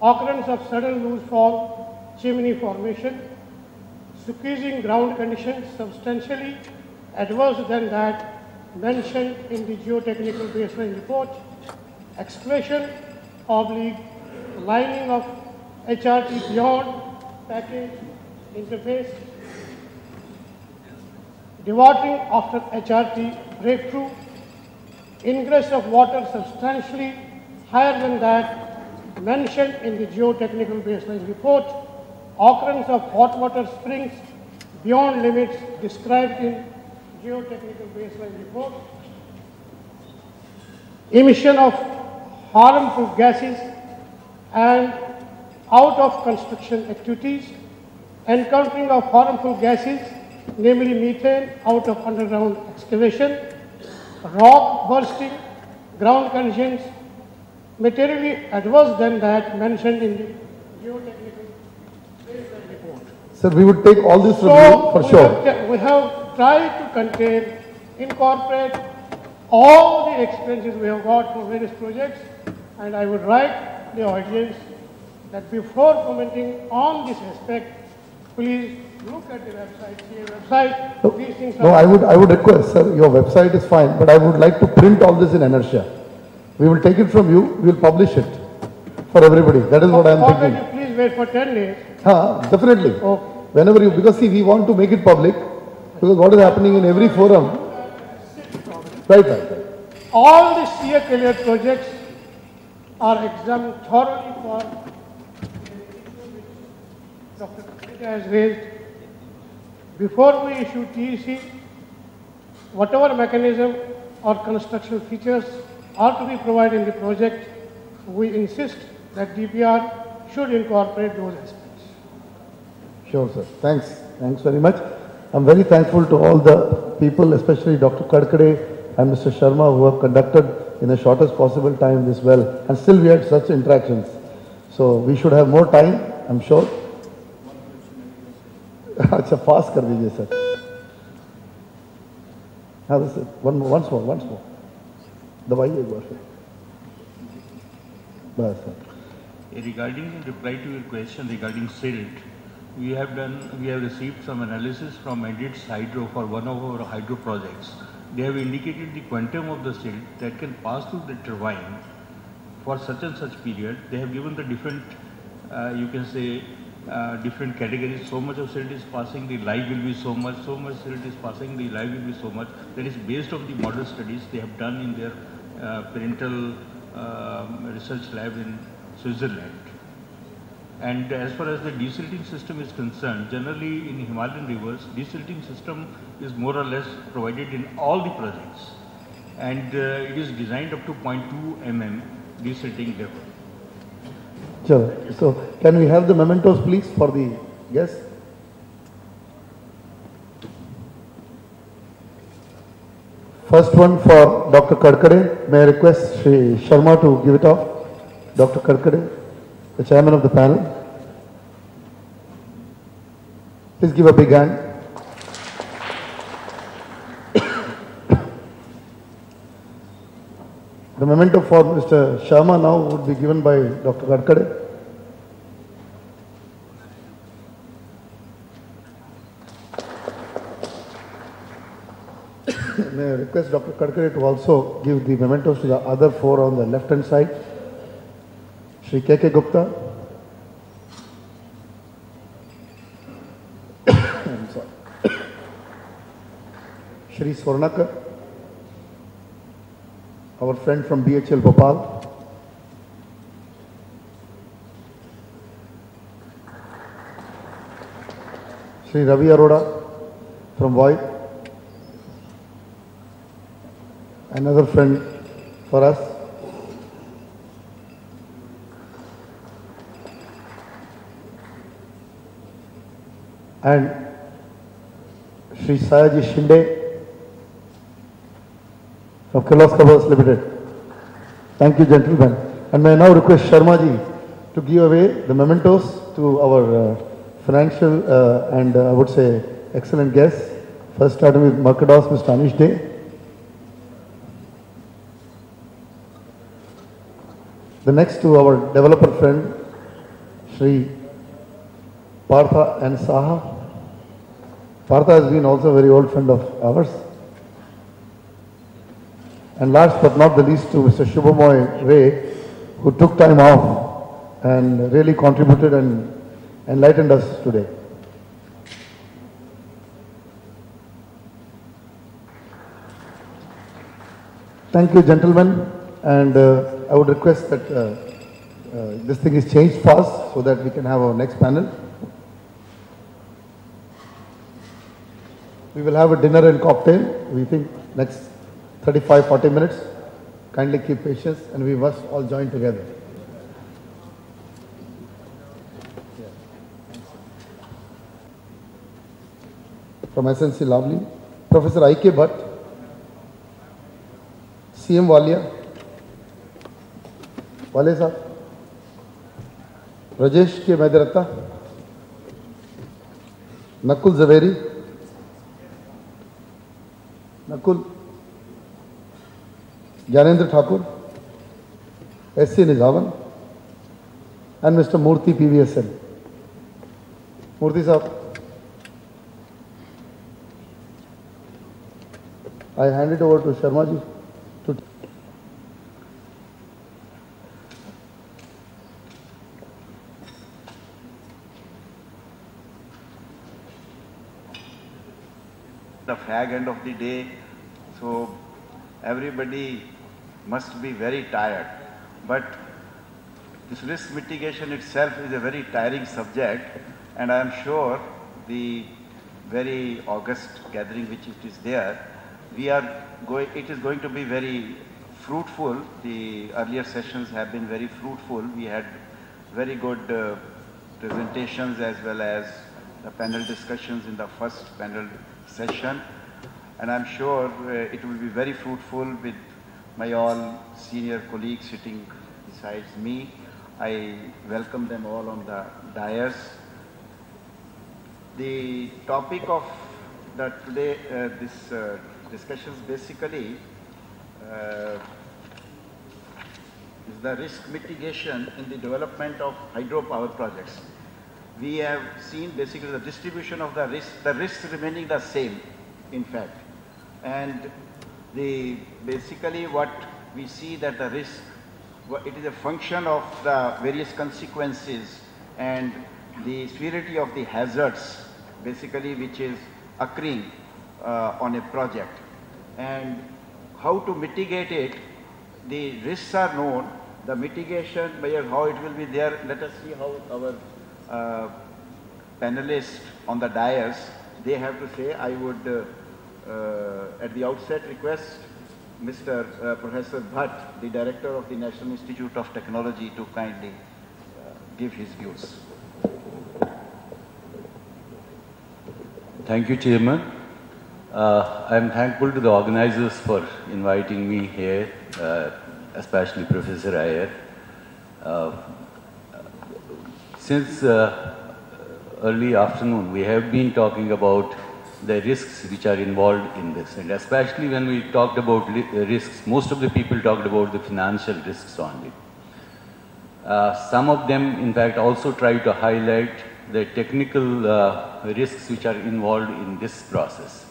Occurrence of sudden loose fall chimney formation. Squeezing ground conditions substantially adverse than that mentioned in the geotechnical baseline report. Excavation oblique lining of HRT beyond package interface. Dewatering after HRT breakthrough. Ingress of water substantially higher than that mentioned in the geotechnical baseline report. Occurrence of hot water springs beyond limits described in geotechnical baseline report. Emission of harmful gases and out of construction activities, encountering of harmful gases, namely methane out of underground excavation, rock bursting, ground conditions materially adverse than that mentioned in the geotechnical baseline report. Sir, we would take all this So, for we sure. have We have tried to contain, incorporate all the experiences we have got for various projects, and I would write the audience that before commenting on this aspect, please look at the website, see website, these things No. I would, I would request, sir, your website is fine, but I would like to print all this in inertia. We will take it from you, we will publish it for everybody. That is what I am Or can thinking. you please wait for ten days? Ha, definitely. Okay. Whenever you, because see, we want to make it public, because what is happening in every forum. Right, right, right. All the CA Career projects are examined thoroughly for Dr. Has raised. Before we issue TEC, whatever mechanism or construction features are to be provided in the project, we insist that DPR should incorporate those aspects. Sure, sir. Thanks. Thanks very much. I'm very thankful to all the people, especially Dr. Kadkade and Mr. Sharma, who have conducted in the shortest possible time this well. And still we had such interactions. So we should have more time, I'm sure. अच्छा पास कर दीजिए sir हाँ sir one once more once more दबाइए एक बार फिर। बस sir regarding reply to your question regarding silt we have done we have received some analysis from Andritz Hydro for one of our hydro projects. They have indicated the quantum of the silt that can pass through the turbine for such and such period. They have given the different uh, you can say uh, different categories. So much of silt is passing, the live will be so much, so much silt is passing, the live will be so much. That is based on the model studies they have done in their uh, parental um, research lab in Switzerland. And as far as the desilting system is concerned, generally in Himalayan rivers, desilting system is more or less provided in all the projects. And uh, it is designed up to 0.2 mm desilting level. Sure. So can we have the mementos, please, for the guests? First one for Dr. Kadkade. May I request Shri Sharma to give it off? Dr. Kadkade, the chairman of the panel. Please give a big hand. The memento for Mr. Sharma now would be given by Dr. Kadkade. May I request Dr. Kadkade to also give the mementos to the other four on the left hand side. Shri K.K. Gupta. I'm sorry. Our friend from BHEL Bhopal. Sri Ravi Arora from Voith. Another friend for us. And Sri Sayaji Shinde of Kirloskar Limited. Thank you, gentlemen. And may I now request Sharmaji to give away the mementos to our uh, financial uh, and uh, I would say excellent guests. First starting with Mercados, Mr. Anish De. The next to our developer friend, Sri Partha and Saha. Partha has been also a very old friend of ours. And last but not the least to Mr. Shubhamoy Ray, who took time off and really contributed and enlightened us today. Thank you, gentlemen, and uh, I would request that uh, uh, this thing is changed fast so that we can have our next panel. We will have a dinner and cocktail. We think next 35, 40 minutes. Kindly keep patience and we must all join together. From SNC Lavalin, Professor I.K. Bhatt, CM Walia, Wale Sir, Rajesh K. Medrata, Nakul Zaveri, Nakul Janendra Thakur, S.C. Nizavan, and Mr. Murthy PVSN. Murthy Saab, I hand it over to Sharma ji. The fag end of the day, so everybody must be very tired. But this risk mitigation itself is a very tiring subject, and I am sure the very august gathering which it is there, we are going, it is going to be very fruitful. The earlier sessions have been very fruitful. We had very good uh, presentations as well as the panel discussions in the first panel session. And I'm sure uh, it will be very fruitful with my all senior colleagues sitting besides me. I welcome them all on the dais. The topic of the today, uh, this uh, discussions basically uh, is the risk mitigation in the development of hydropower projects. We have seen basically the distribution of the risk, the risks remaining the same, in fact. And the basically what we see that the risk, it is a function of the various consequences and the severity of the hazards, basically which is occurring uh, on a project. And how to mitigate it, the risks are known, the mitigation measure, how it will be there. Let us see how our uh, panelists on the dais, they have to say. I would, uh, at the outset, request Mr. Uh, Professor Bhatt, the Director of the National Institute of Technology, to kindly uh, give his views. Thank you, Chairman. Uh, I am thankful to the organizers for inviting me here, uh, especially Professor Iyer. Uh, since uh, early afternoon, we have been talking about the risks which are involved in this. And especially when we talked about risks, most of the people talked about the financial risks only. Uh, some of them, in fact, also try to highlight the technical uh, risks which are involved in this process.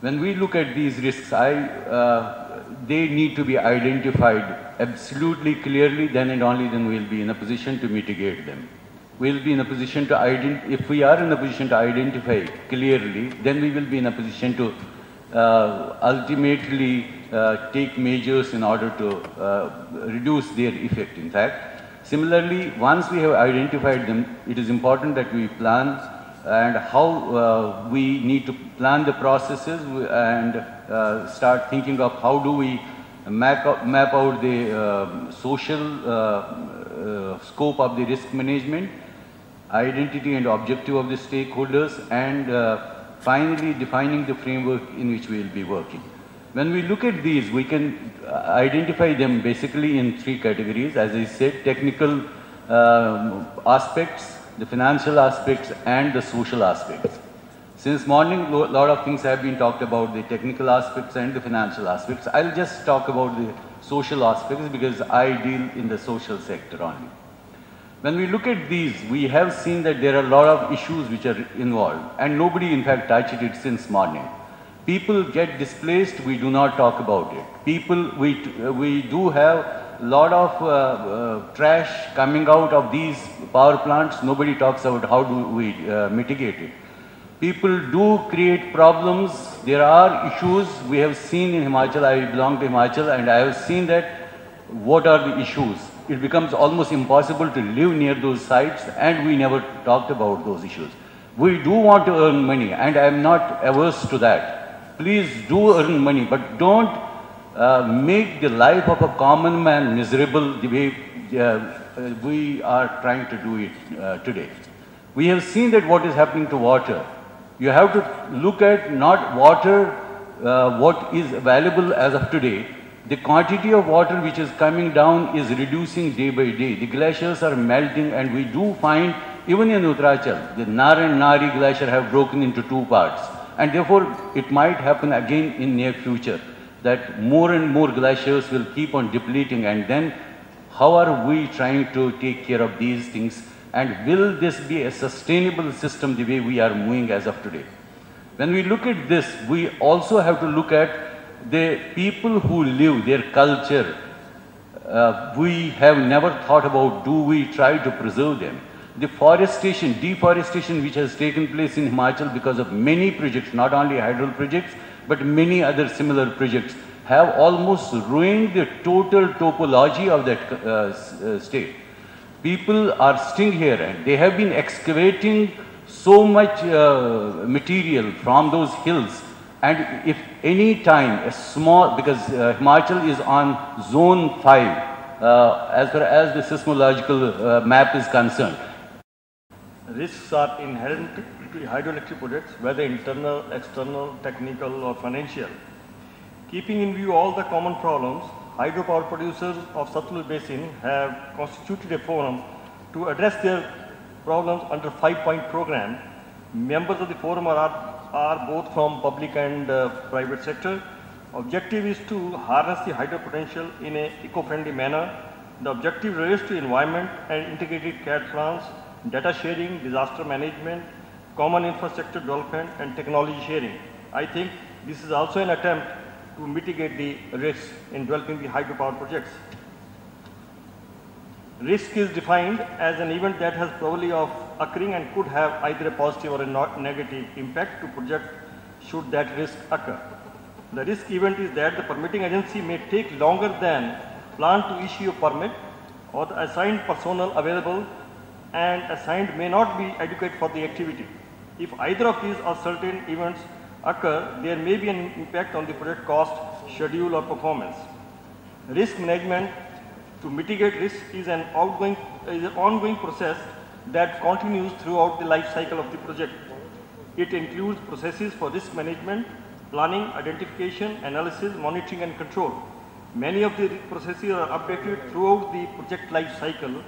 When we look at these risks, I, uh, they need to be identified absolutely clearly, then and only then we'll be in a position to mitigate them. We'll be in a position to identify, if we are in a position to identify clearly, then we will be in a position to uh, ultimately uh, take measures in order to uh, reduce their effect, in fact. Similarly, once we have identified them, it is important that we plan and how uh, we need to plan the processes and uh, start thinking of how do we map out, map out the uh, social uh, scope of the risk management, identity and objective of the stakeholders, and finally defining the framework in which we will be working. When we look at these, we can identify them basically in three categories. As I said, technical um, aspects, the financial aspects and the social aspects. Since morning, a lot of things have been talked about, the technical aspects and the financial aspects. I'll just talk about the social aspects because I deal in the social sector only. When we look at these, we have seen that there are a lot of issues which are involved and nobody in fact touched it since morning. People get displaced, we do not talk about it. People, we, we do have a lot of uh, uh, trash coming out of these power plants. Nobody talks about how do we uh, mitigate it. People do create problems. There are issues we have seen in Himachal. I belong to Himachal and I have seen that what are the issues. It becomes almost impossible to live near those sites and we never talked about those issues. We do want to earn money and I am not averse to that. Please do earn money but don't uh, make the life of a common man miserable the way uh, we are trying to do it uh, today. We have seen that what is happening to water. You have to look at not water, uh, what is available as of today. The quantity of water which is coming down is reducing day by day. The glaciers are melting and we do find, even in Uttaranchal, the Nar and Nari glacier have broken into two parts. And therefore, it might happen again in near future that more and more glaciers will keep on depleting and then how are we trying to take care of these things and will this be a sustainable system the way we are moving as of today? When we look at this, we also have to look at the people who live, their culture. Uh, we have never thought about do we try to preserve them. The forestation, deforestation which has taken place in Himachal because of many projects, not only hydro projects, but many other similar projects have almost ruined the total topology of that uh, uh state people are staying here and they have been excavating so much uh, material from those hills and if any time a small, because uh, Himachal is on zone 5 uh, as far as the seismological uh, map is concerned. Risks are inherent to hydroelectric projects, whether internal, external, technical or financial. Keeping in view all the common problems, hydropower producers of Satluj Basin have constituted a forum to address their problems under five-point program. Members of the forum are, are both from public and uh, private sector. Objective is to harness the hydro potential in an eco-friendly manner. The objective relates to environment and integrated CAT plans, data sharing, disaster management, common infrastructure development and technology sharing. I think this is also an attempt to mitigate the risks in developing the hydropower projects. Risk is defined as an event that has probability of occurring and could have either a positive or a negative impact to project should that risk occur. The risk event is that the permitting agency may take longer than planned to issue a permit or the assigned personnel available and assigned may not be adequate for the activity. If either of these are certain events occur, there may be an impact on the project cost, schedule or performance. Risk management to mitigate risk is an, outgoing, is an ongoing process that continues throughout the life cycle of the project. It includes processes for risk management, planning, identification, analysis, monitoring and control. Many of the processes are updated throughout the project life cycle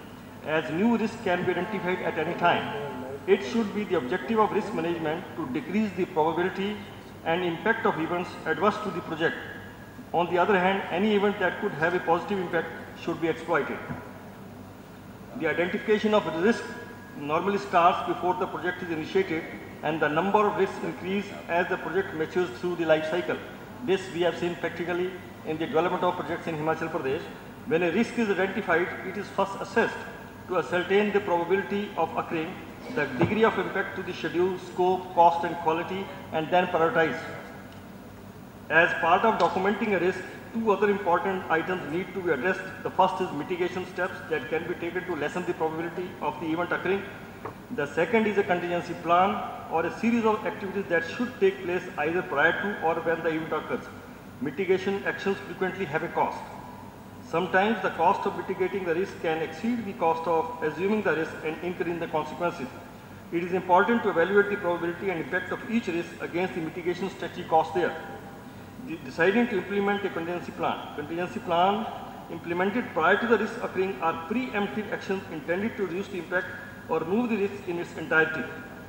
as new risks can be identified at any time. It should be the objective of risk management to decrease the probability and impact of events adverse to the project. On the other hand, any event that could have a positive impact should be exploited. The identification of risk normally starts before the project is initiated and the number of risks increase as the project matures through the life cycle. This we have seen practically in the development of projects in Himachal Pradesh. When a risk is identified, it is first assessed to ascertain the probability of occurring the degree of impact to the schedule, scope, cost and quality and then prioritize. As part of documenting a risk, two other important items need to be addressed. The first is mitigation steps that can be taken to lessen the probability of the event occurring. The second is a contingency plan or a series of activities that should take place either prior to or when the event occurs. Mitigation actions frequently have a cost. Sometimes the cost of mitigating the risk can exceed the cost of assuming the risk and incurring the consequences. It is important to evaluate the probability and impact of each risk against the mitigation strategy cost there. deciding to implement a contingency plan. Contingency plan implemented prior to the risk occurring are preemptive actions intended to reduce the impact or remove the risk in its entirety.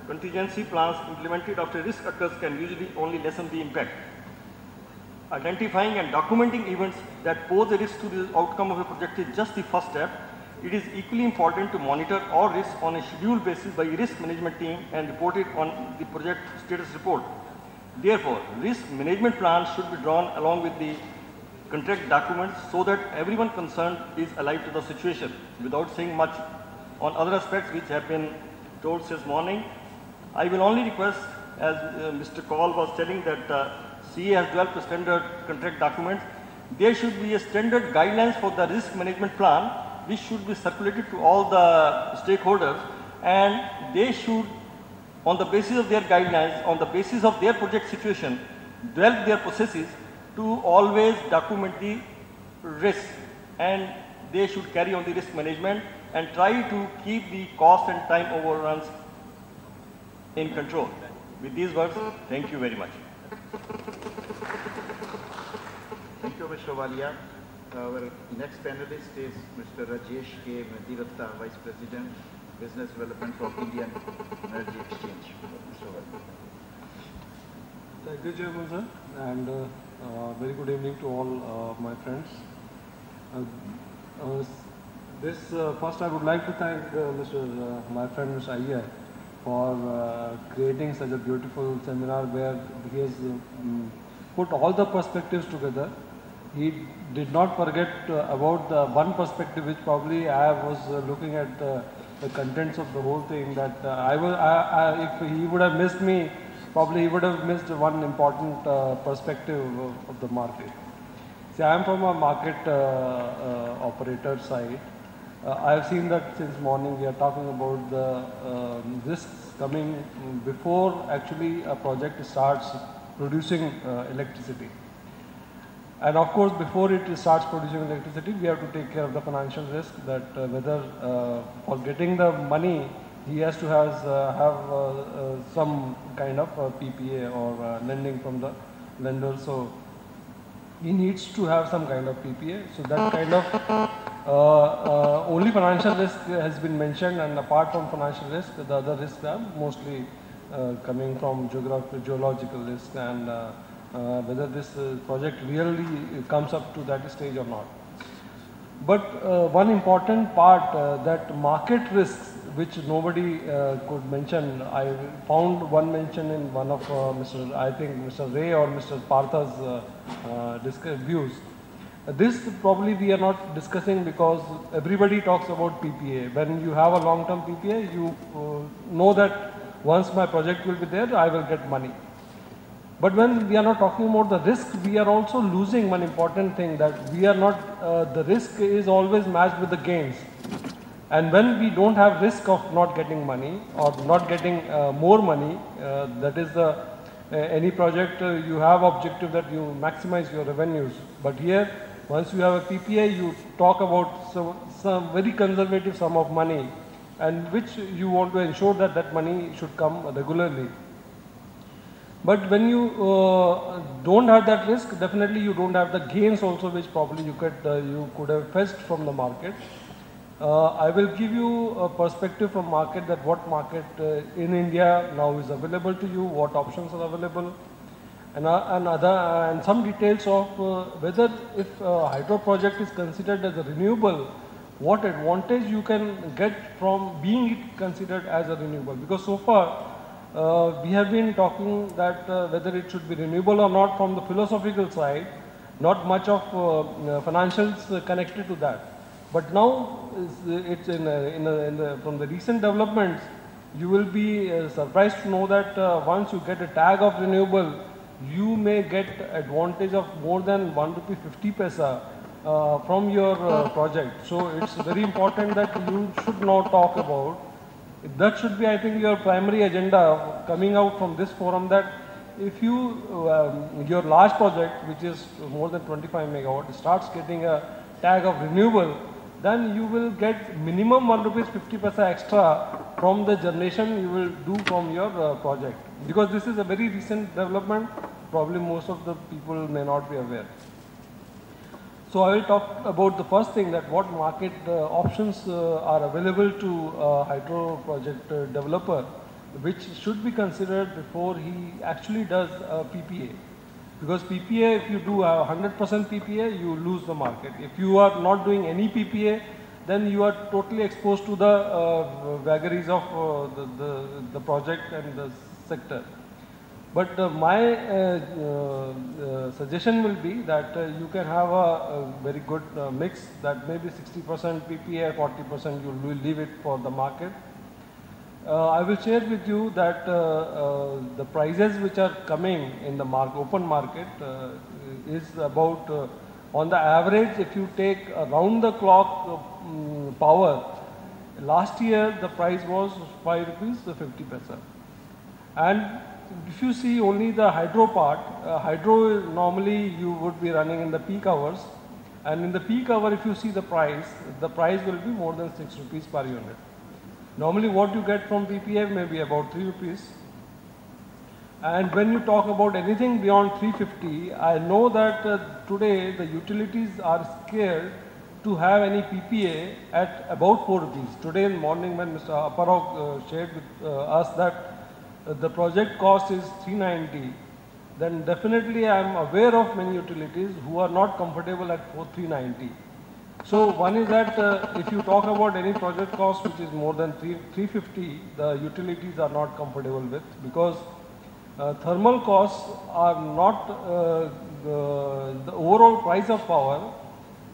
Contingency plans implemented after risk occurs can usually only lessen the impact. Identifying and documenting events that pose a risk to the outcome of a project is just the first step. It is equally important to monitor all risks on a scheduled basis by risk management team and report it on the project status report. Therefore, risk management plans should be drawn along with the contract documents so that everyone concerned is alive to the situation. Without saying much on other aspects which have been told since morning, I will only request, as uh, Mr. Kaul was telling that uh, CA has developed a standard contract documents, there should be a standard guidelines for the risk management plan which should be circulated to all the stakeholders and they should on the basis of their guidelines, on the basis of their project situation, develop their processes to always document the risk and they should carry on the risk management and try to keep the cost and time overruns in control. With these words, thank you very much. Thank you, Mr. Walia. Our next panelist is Mr. Rajesh K. Mediratta, Vice President, Business Development for Indian Energy Exchange. Mr. Thank you, Chairman, sir, and uh, uh, very good evening to all uh, my friends. Uh, uh, this uh, first, I would like to thank Mr. my friend Mr. Iyer for creating such a beautiful seminar where he has um, put all the perspectives together. He did not forget about the one perspective which probably I was looking at the contents of the whole thing that I was, I, I, if he would have missed me, probably he would have missed one important uh, perspective of, of, the market. See, I am from a market uh, uh, operator side. Uh, I have seen that since morning we are talking about the um, risks coming before actually a project starts producing uh, electricity. And of course, before it starts producing electricity, we have to take care of the financial risk that uh, whether for getting the money he has to has, uh, have uh, uh, some kind of PPA or lending from the lender. So he needs to have some kind of PPA. So that kind of uh, uh, only financial risk has been mentioned and apart from financial risk, the other risks are mostly uh, coming from geological risk and whether this project really comes up to that stage or not. But one important part that market risks which nobody uh, could mention. I found one mention in one of uh, Mr. I think Mr. Ray or Mr. Partha's uh, views. This probably we are not discussing because everybody talks about PPA. When you have a long-term PPA, you know that once my project will be there, I will get money. But when we are not talking about the risk, we are also losing one important thing that we are not, uh, the risk is always matched with the gains. And when we don't have risk of not getting money or not getting uh, more money, uh, that is the uh, any project uh, you have objective that you maximize your revenues. But here, once you have a PPA, you talk about some, some very conservative sum of money and which you want to ensure that that money should come regularly. But when you uh, don't have that risk, definitely you don't have the gains also which probably you could, uh, you could have fetched from the market. Uh, I will give you a perspective from market that what market uh, in India now is available to you, what options are available, and, uh, and, other, and some details of uh, whether if hydro project is considered as a renewable, what advantage you can get from being considered as a renewable. Because so far, uh, we have been talking that uh, whether it should be renewable or not from the philosophical side, not much of financials connected to that. But now it's in, a, in, a, in a, from the recent developments, you will be uh, surprised to know that uh, once you get a tag of renewable, you may get advantage of more than 1 rupee 50 paisa uh, from your uh, project. So it's very important that you should not talk about. That should be, I think, your primary agenda coming out from this forum that if you, um, your large project, which is more than 25 megawatt, starts getting a tag of renewable, then you will get minimum 1 rupees 50 paisa extra from the generation you will do from your uh, project. Because this is a very recent development, probably most of the people may not be aware. So I will talk about the first thing that what market uh, options uh, are available to hydro project uh, developer, which should be considered before he actually does a PPA. Because PPA, if you do a 100% PPA, you lose the market. If you are not doing any PPA, then you are totally exposed to the uh, vagaries of uh, the, the, the project and the sector. But uh, my uh, uh, uh, suggestion will be that uh, you can have a, a very good mix that maybe 60% PPA, 40% you will leave it for the market. Uh, I will share with you that uh, uh, the prices which are coming in the open market uh, is about, uh, on the average, if you take around the clock uh, mm, power, last year the price was 5 rupees 50 paisa. And if you see only the hydro part, hydro normally you would be running in the peak hours. And in the peak hour, if you see the price, the price will be more than 6 rupees per unit. Normally what you get from PPA may be about 3 rupees. And when you talk about anything beyond 350, I know that uh, today the utilities are scared to have any PPA at about 4 rupees. Today in the morning when Mr. Aparok uh, shared with uh, us that uh, the project cost is 390, then definitely I am aware of many utilities who are not comfortable at 4 390. So one is that uh, if you talk about any project cost which is more than 3, 350, the utilities are not comfortable with because uh, thermal costs are not uh, the, the overall price of power.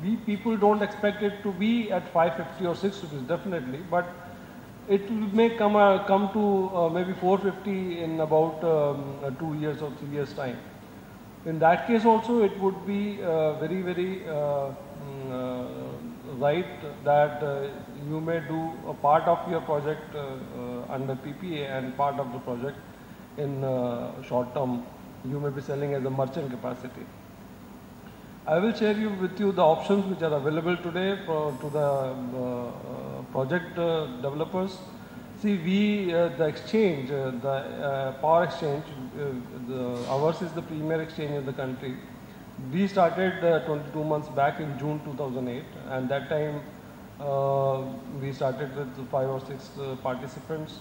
We people don't expect it to be at 550 or 6 rupees definitely, but it may come uh, come to uh, maybe 450 in about um, uh, two years or three years time. In that case also it would be very very right that uh, you may do a part of your project uh, uh, under PPA and part of the project in uh, short term you may be selling as a merchant capacity. I will share you with you the options which are available today for, to the uh, uh, project uh, developers. See, we, uh, the exchange, uh, the uh, power exchange, uh, the, ours is the premier exchange in the country. We started uh, 22 months back in June 2008 and that time uh, we started with five or six uh, participants.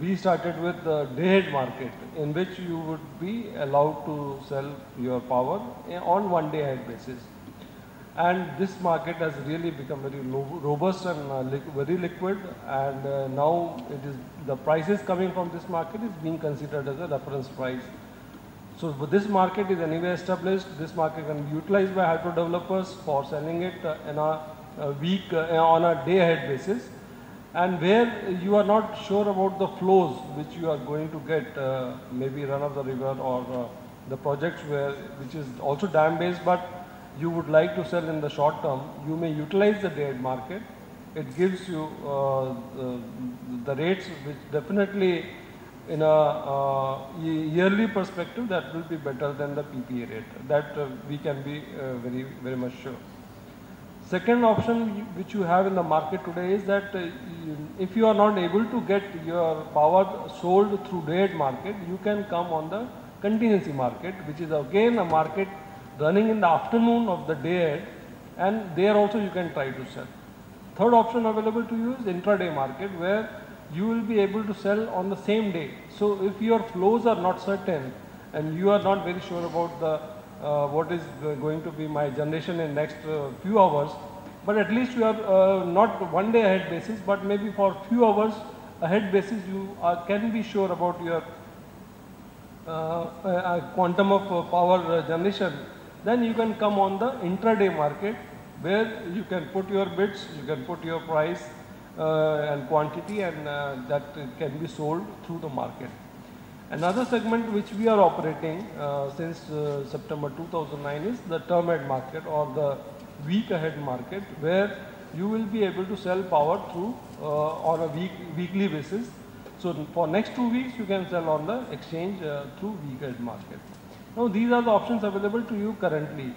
We started with the day-ahead market in which you would be allowed to sell your power eh, on one day-ahead basis. And this market has really become very robust and uh, li- very liquid and uh, now it is the prices coming from this market is being considered as a reference price. So this market is anyway established. This market can be utilized by hydro developers for selling it uh, in a, a week uh, on a day ahead basis. And where you are not sure about the flows which you are going to get, uh, maybe run of the river or uh, the projects where which is also dam based, but you would like to sell in the short term, you may utilize the day ahead market. It gives you uh, the, the rates which definitely in a uh, yearly perspective that will be better than the PPA rate. That uh, we can be uh, very, very much sure. Second option which you have in the market today is that uh, if you are not able to get your power sold through day market, you can come on the contingency market, which is again a market running in the afternoon of the day and there also you can try to sell. Third option available to you is intraday market where you will be able to sell on the same day. So if your flows are not certain and you are not very sure about the uh, what is going to be my generation in next uh, few hours, but at least you are uh, not one day ahead basis, but maybe for few hours ahead basis you are, can be sure about your uh, uh, quantum of uh, power uh, generation, then you can come on the intraday market where you can put your bids, you can put your price uh, and quantity and uh, that can be sold through the market. Another segment which we are operating uh, since uh, September 2009 is the term ahead market or the week ahead market where you will be able to sell power through uh, on a week, weekly basis. So for next two weeks you can sell on the exchange uh, through week ahead market. Now these are the options available to you currently.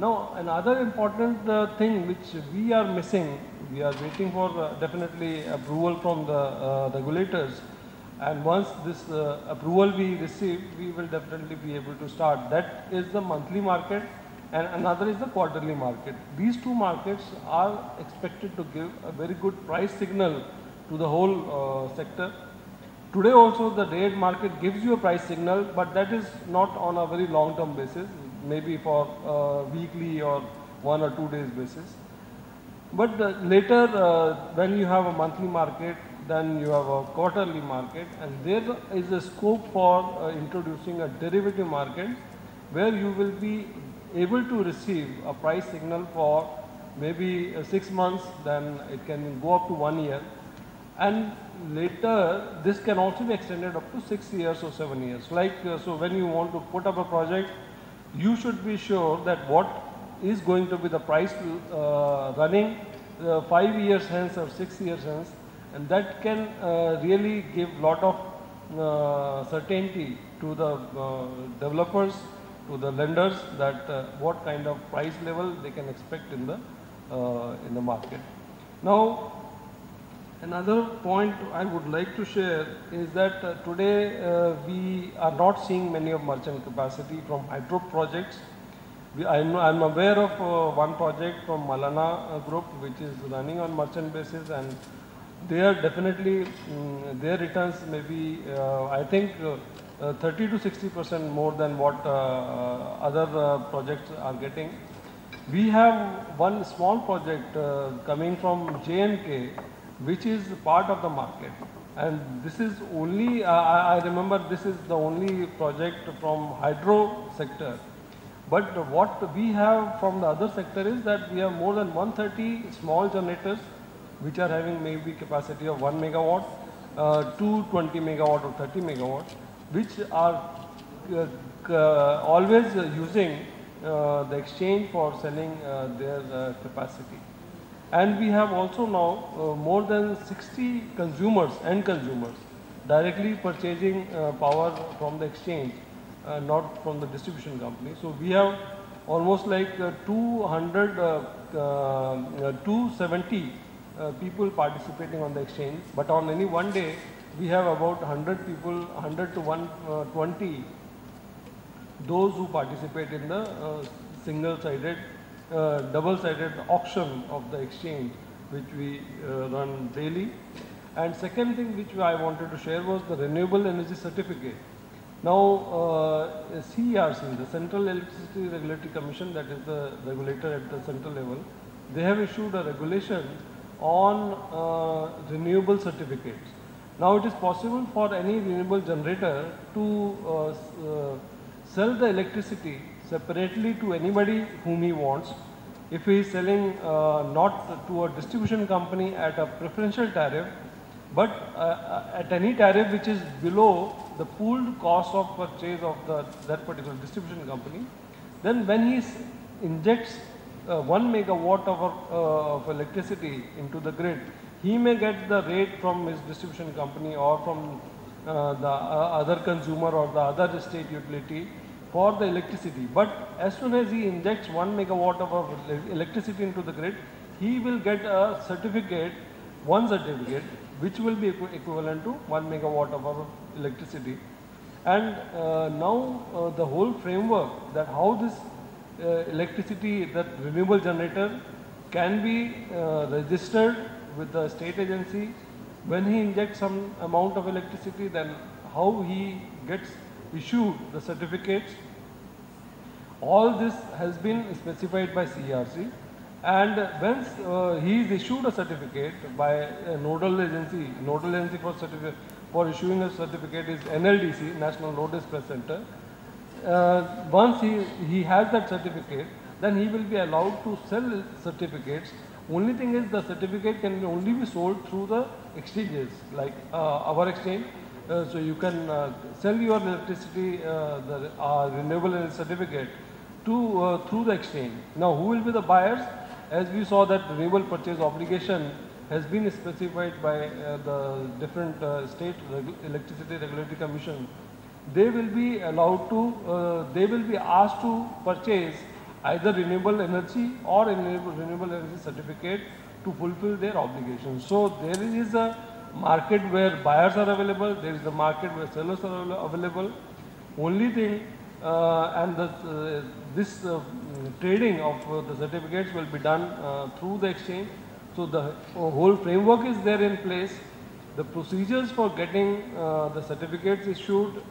Now another important uh, thing which we are missing, we are waiting for uh, definitely approval from the uh, regulators and once this uh, approval we receive, we will definitely be able to start. That is the monthly market and another is the quarterly market. These two markets are expected to give a very good price signal to the whole uh, sector. Today also the day market gives you a price signal, but that is not on a very long term basis, maybe for uh, weekly or one or two days basis. But later uh, when you have a monthly market, then you have a quarterly market and there is a scope for uh, introducing a derivative market where you will be able to receive a price signal for maybe uh, six months, then it can go up to one year. And later, this can also be extended up to six years or seven years. Like, uh, so when you want to put up a project, you should be sure that what is going to be the price uh, running uh, five years hence or six years hence, and that can uh, really give lot of uh, certainty to the uh, developers to the lenders that uh, what kind of price level they can expect in the in the market. Now, another point I would like to share is that uh, today uh, we are not seeing many of merchant capacity from hydro projects. We, I'm, I'm aware of uh, one project from Malana uh, Group which is running on merchant basis and they are definitely, mm, their returns may be, uh, I think, uh, uh, 30 to 60 percent more than what other projects are getting. We have one small project coming from J&K which is part of the market and this is only, uh, I remember this is the only project from hydro sector. But what we have from the other sector is that we have more than 130 small generators which are having maybe capacity of 1 megawatt, uh, to 20 megawatt or 30 megawatt which are uh, uh, always using uh, the exchange for selling uh, their capacity. And we have also now uh, more than 60 consumers and consumers directly purchasing uh, power from the exchange, uh, not from the distribution company. So we have almost like uh, 200, uh, uh, 270 uh, people participating on the exchange, but on any one day we have about 100 people, 100 to 120, those who participate in the single-sided, double-sided auction of the exchange, which we uh, run daily. And second thing which I wanted to share was the renewable energy certificate. Now, uh, CERC, the Central Electricity Regulatory Commission, that is the regulator at the central level, they have issued a regulation on uh, renewable certificates. Now it is possible for any renewable generator to uh, uh, sell the electricity separately to anybody whom he wants. If he is selling uh, not to a distribution company at a preferential tariff, but uh, at any tariff which is below the pooled cost of purchase of the, that particular distribution company, then when he injects uh, 1 megawatt of, uh, of electricity into the grid, he may get the rate from his distribution company or from uh, the uh, other consumer or the other state utility for the electricity. But as soon as he injects 1 megawatt of, electricity into the grid, he will get a certificate, one certificate, which will be equ equivalent to 1 megawatt of electricity. And uh, now uh, the whole framework that how this uh, electricity, that renewable generator can be uh, registered with the state agency. When he injects some amount of electricity, then how he gets issued the certificates. All this has been specified by CERC. And once uh, he is issued a certificate by a nodal agency, nodal agency for for issuing a certificate is NLDC, National Load Dispatch Center. Uh, once he, he has that certificate, then he will be allowed to sell certificates only thing is the certificate can only be sold through the exchanges like uh, our exchange. Uh, so you can uh, sell your electricity, uh, the uh, renewable energy certificate to uh, through the exchange. Now who will be the buyers? As we saw that renewable purchase obligation has been specified by the different state regu electricity regulatory commission. They will be allowed to, they will be asked to purchase either renewable energy or renewable, renewable energy certificate to fulfill their obligations. So there is a market where buyers are available, there is a market where sellers are available. Only thing uh, and the, uh, this uh, trading of uh, the certificates will be done uh, through the exchange. So the whole framework is there in place. The procedures for getting uh, the certificates issued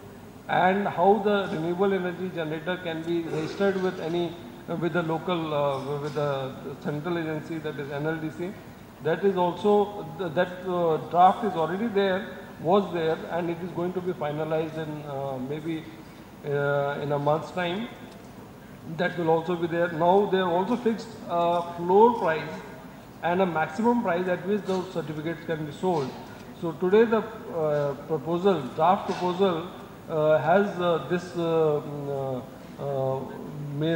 and how the renewable energy generator can be registered with any with the local with the central agency that is NLDC. That is also th- that uh, draft is already there, was there, and it is going to be finalized in uh, maybe uh, in a month's time. That will also be there. Now they have also fixed a floor price and a maximum price at which those certificates can be sold. So today the uh, proposal, draft proposal uh, has uh, this, mm,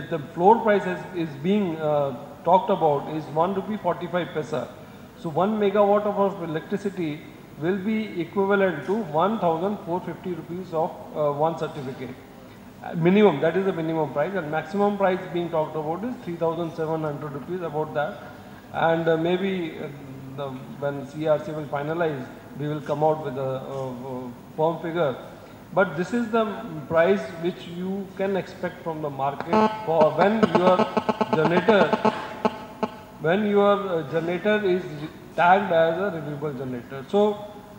the floor price is, is being talked about is 1 rupee 45 paisa. So 1 megawatt of electricity will be equivalent to 1450 rupees of uh, one certificate. Uh, Minimum, that is the minimum price and maximum price being talked about is 3700 rupees about that. And uh, maybe uh, the, when CRC will finalize, we will come out with a, firm figure. But this is the price which you can expect from the market for when your generator, when your uh, generator is tagged as a renewable generator. So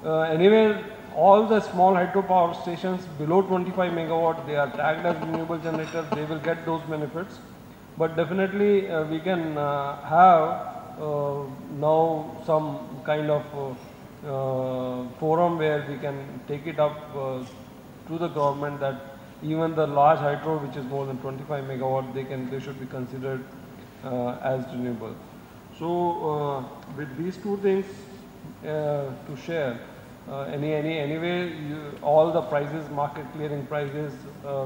uh, anyway, all the small hydropower stations below 25 megawatt, they are tagged as renewable generators, they will get those benefits. But definitely uh, we can uh, have uh, now some kind of uh, forum where we can take it up to the government that even the large hydro which is more than 25 megawatt, they can, they should be considered as renewable. So uh, with these two things uh, to share, uh, any, any, anyway, you, all the prices, market clearing prices,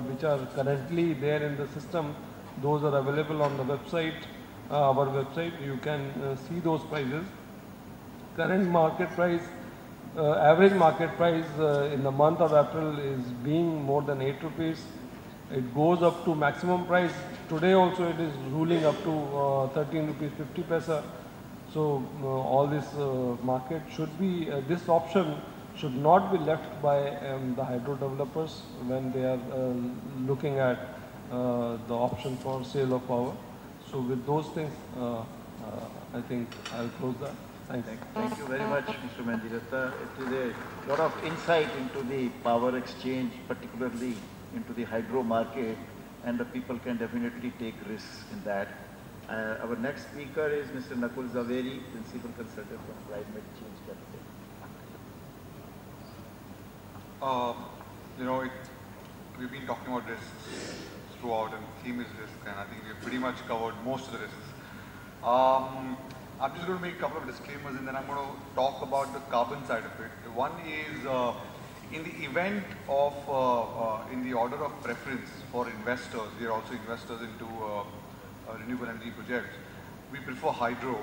which are currently there in the system, those are available on the website, our website. You can see those prices. Current market price, uh, average market price uh, in the month of April is being more than 8 rupees. It goes up to maximum price. Today also it is ruling up to uh, 13 rupees 50 paisa. So uh, all this uh, market should be, uh, this option should not be left by um, the hydro developers when they are uh, looking at uh, the option for sale of power. So with those things, I think I'll close that. Thank, thank you very much, Mr. Mandiratta. It is a lot of insight into the power exchange, particularly into the hydro market, and the people can definitely take risks in that. Uh, our next speaker is Mr. Nakul Zaveri, Principal Consultant from Climate Change Capital. Uh, you know, it, we've been talking about risks throughout, and the theme is risk, and I think we've pretty much covered most of the risks. Um, I'm just going to make a couple of disclaimers, and then I'm going to talk about the carbon side of it. One is uh, in the event of, uh, uh, in the order of preference for investors, we are also investors into uh, uh, renewable energy projects. We prefer hydro,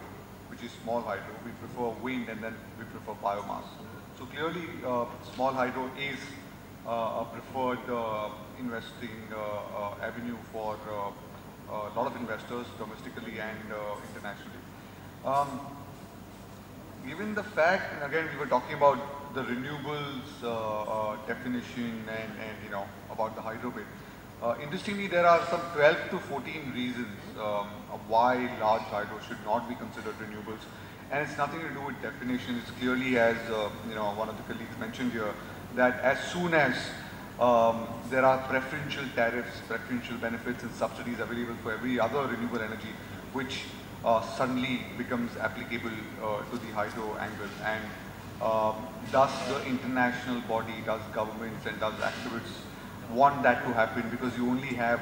which is small hydro. We prefer wind, and then we prefer biomass. So clearly, uh, small hydro is uh, a preferred investing avenue for a lot of investors domestically and internationally. Um, given the fact, and again we were talking about the renewables uh, uh, definition and, and you know about the hydro bit. Uh, interestingly, there are some 12 to 14 reasons um, why large hydro should not be considered renewables. And it's nothing to do with definition. It's clearly, as you know, one of the colleagues mentioned here, that as soon as um, there are preferential tariffs, preferential benefits and subsidies available for every other renewable energy, which uh, suddenly becomes applicable uh, to the hydro angle. And um, thus the international body, does governments and does activists want that to happen because you only have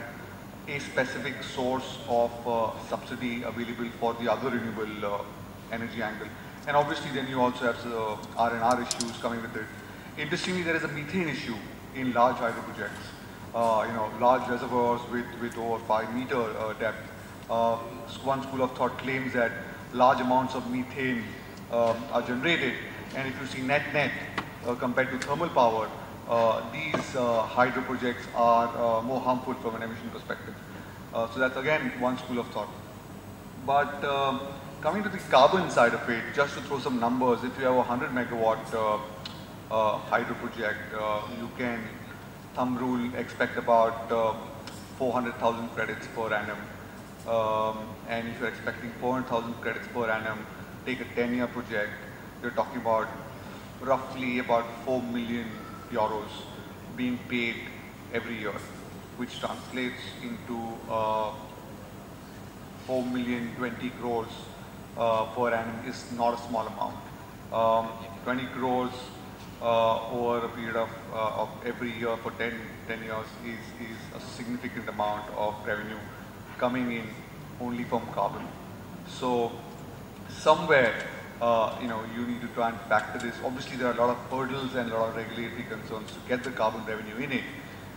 a specific source of uh, subsidy available for the other renewable uh, energy angle. And obviously then you also have uh, R&R issues coming with it. Interestingly, there is a methane issue in large hydro projects. Uh, you know, large reservoirs with, with over 5 meter uh, depth. Uh, one school of thought claims that large amounts of methane um, are generated. And if you see net-net uh, compared to thermal power, uh, these uh, hydro projects are more harmful from an emission perspective. So that's again one school of thought. But coming to the carbon side of it, just to throw some numbers, if you have a 100 megawatt uh, hydro project, uh, you can, thumb rule, expect about uh, 400,000 credits per annum. Um, and if you're expecting 400,000 credits per annum, take a 10-year project, you're talking about roughly about 4 million euros being paid every year, which translates into uh, 4 million 20 crores uh, per annum is not a small amount. Um, 20 crores uh, over a period of, uh, of every year for 10, 10 years is, is a significant amount of revenue coming in only from carbon. So somewhere, uh, you know, you need to try and factor this. Obviously, there are a lot of hurdles and a lot of regulatory concerns to get the carbon revenue in it.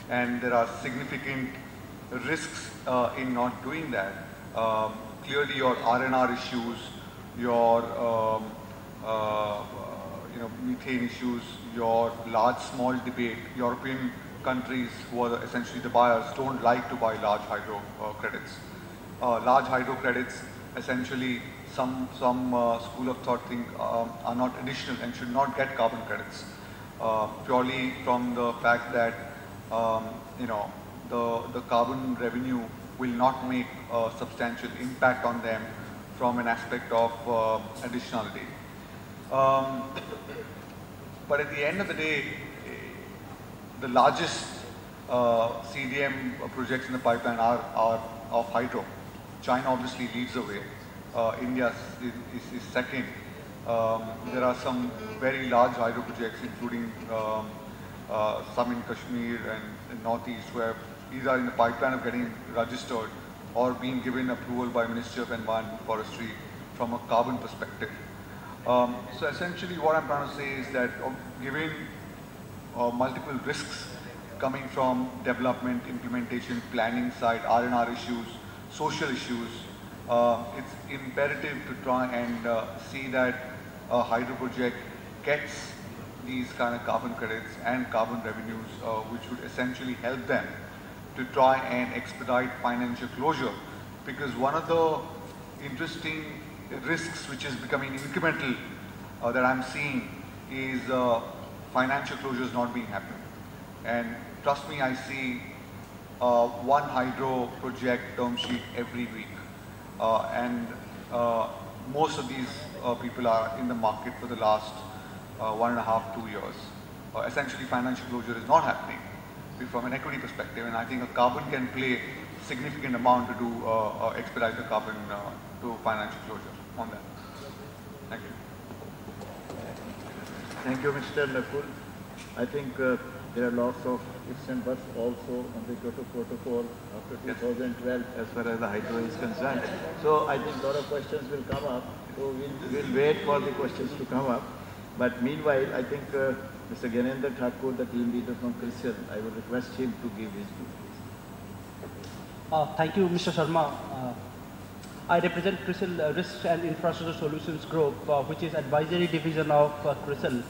And there are significant risks uh, in not doing that. Um, clearly, your R&R issues, your um, uh, you know, methane issues, your large-small debate, European countries who are essentially the buyers don't like to buy large hydro uh, credits. Uh, large hydro credits essentially some, some uh, school of thought think um, are not additional and should not get carbon credits uh, purely from the fact that um, you know the, the carbon revenue will not make a substantial impact on them from an aspect of uh, additionality. Um, but at the end of the day, the largest uh, CDM projects in the pipeline are, are of hydro. China obviously leads the way. Uh, India is, is, is second. Um, there are some very large hydro projects, including um, uh, some in Kashmir and in Northeast, where either in the pipeline of getting registered or being given approval by Ministry of Environment and Forestry from a carbon perspective. Um, so essentially what I'm trying to say is that uh, given uh, multiple risks coming from development, implementation, planning side, R&R issues, social issues, it's imperative to try and uh, see that a hydro project gets these kind of carbon credits and carbon revenues, uh, which would essentially help them to try and expedite financial closure. Because one of the interesting risks which is becoming incremental uh, that I'm seeing is uh, financial closures not being happening. And trust me, I see uh, one hydro project term sheet every week. Uh, and uh, most of these uh, people are in the market for the last one and a half, two years. essentially, financial closure is not happening from an equity perspective, and I think a carbon can play significant amount to do expedite the carbon to financial closure on that. Thank you. Thank you, Mr. Nakul. I think uh, there are lots of ifs and buts also on the Kyoto Protocol after 2012 as far as the hydro is concerned. So I think a lot of questions will come up. So we'll, we'll wait for the questions to come up. But meanwhile, I think uh, Mr. Gyanendra Thakur, the team leader from CRISIL, I will request him to give his view. Uh, thank you, Mr. Sharma. Uh, I represent CRISIL uh, Risk and Infrastructure Solutions Group, uh, which is advisory division of uh, CRISIL.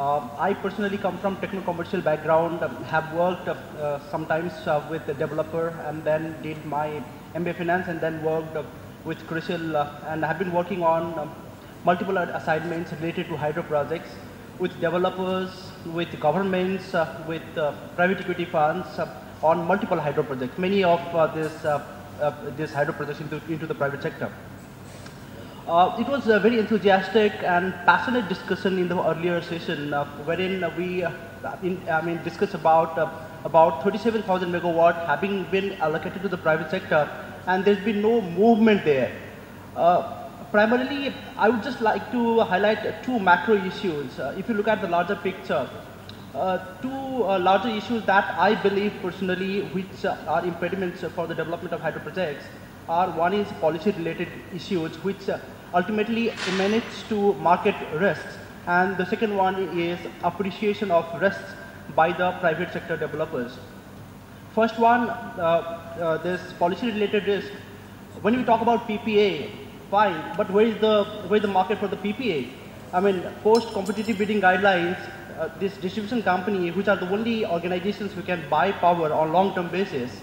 Uh, I personally come from techno-commercial background, um, have worked uh, sometimes uh, with the developer and then did my MBA Finance and then worked with CRISIL and have been working on um, multiple assignments related to hydro projects with developers, with governments, with private equity funds on multiple hydro projects. Many of this uh, this hydro projects into, into the private sector. Uh, it was a very enthusiastic and passionate discussion in the earlier session, uh, wherein we, uh, in, I mean, discussed about uh, about 37,000 megawatt having been allocated to the private sector, and there's been no movement there. Uh, primarily, I would just like to highlight two macro issues. if you look at the larger picture, uh, two uh, larger issues that I believe personally which uh, are impediments for the development of hydro projects are one is policy related issues which uh, ultimately emanates to market risks and the second one is appreciation of risks by the private sector developers. First one, uh, uh, this policy related risk, when we talk about PPA, fine, but where is the, where is the market for the PPA? I mean, post competitive bidding guidelines, uh, this distribution company, which are the only organizations who can buy power on long-term basis,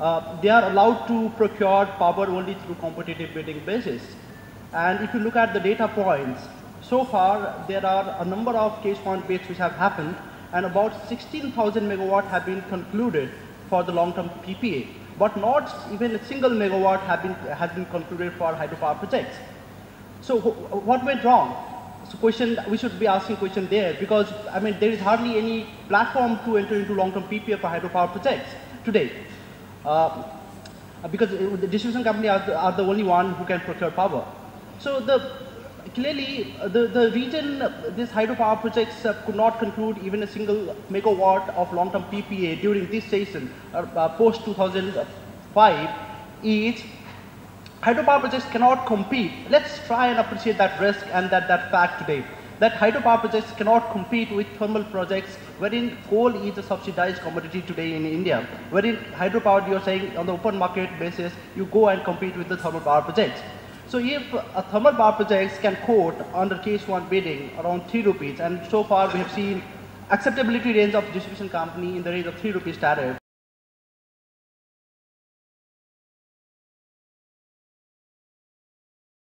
uh, they are allowed to procure power only through competitive bidding basis. And if you look at the data points, so far there are a number of case point bids which have happened and about 16,000 megawatt have been concluded for the long-term PPA, but not even a single megawatt have been, has been concluded for hydropower projects. So wh- what went wrong? So question, we should be asking question there because, I mean, there is hardly any platform to enter into long-term PPA for hydropower projects today. Uh, because the distribution company are are the only one who can procure power. So the, clearly, uh, the, the region, these hydropower projects uh, could not conclude even a single megawatt of long-term PPA during this season, uh, uh, post 2005, is hydropower projects cannot compete. Let's try and appreciate that risk and that, that fact today. That hydropower projects cannot compete with thermal projects wherein coal is a subsidized commodity today in India. Wherein hydropower, you're saying on the open market basis, you go and compete with the thermal power projects. So if a thermal power projects can quote under case one bidding around 3 rupees, and so far we have seen acceptability range of distribution company in the range of 3 rupees tariff,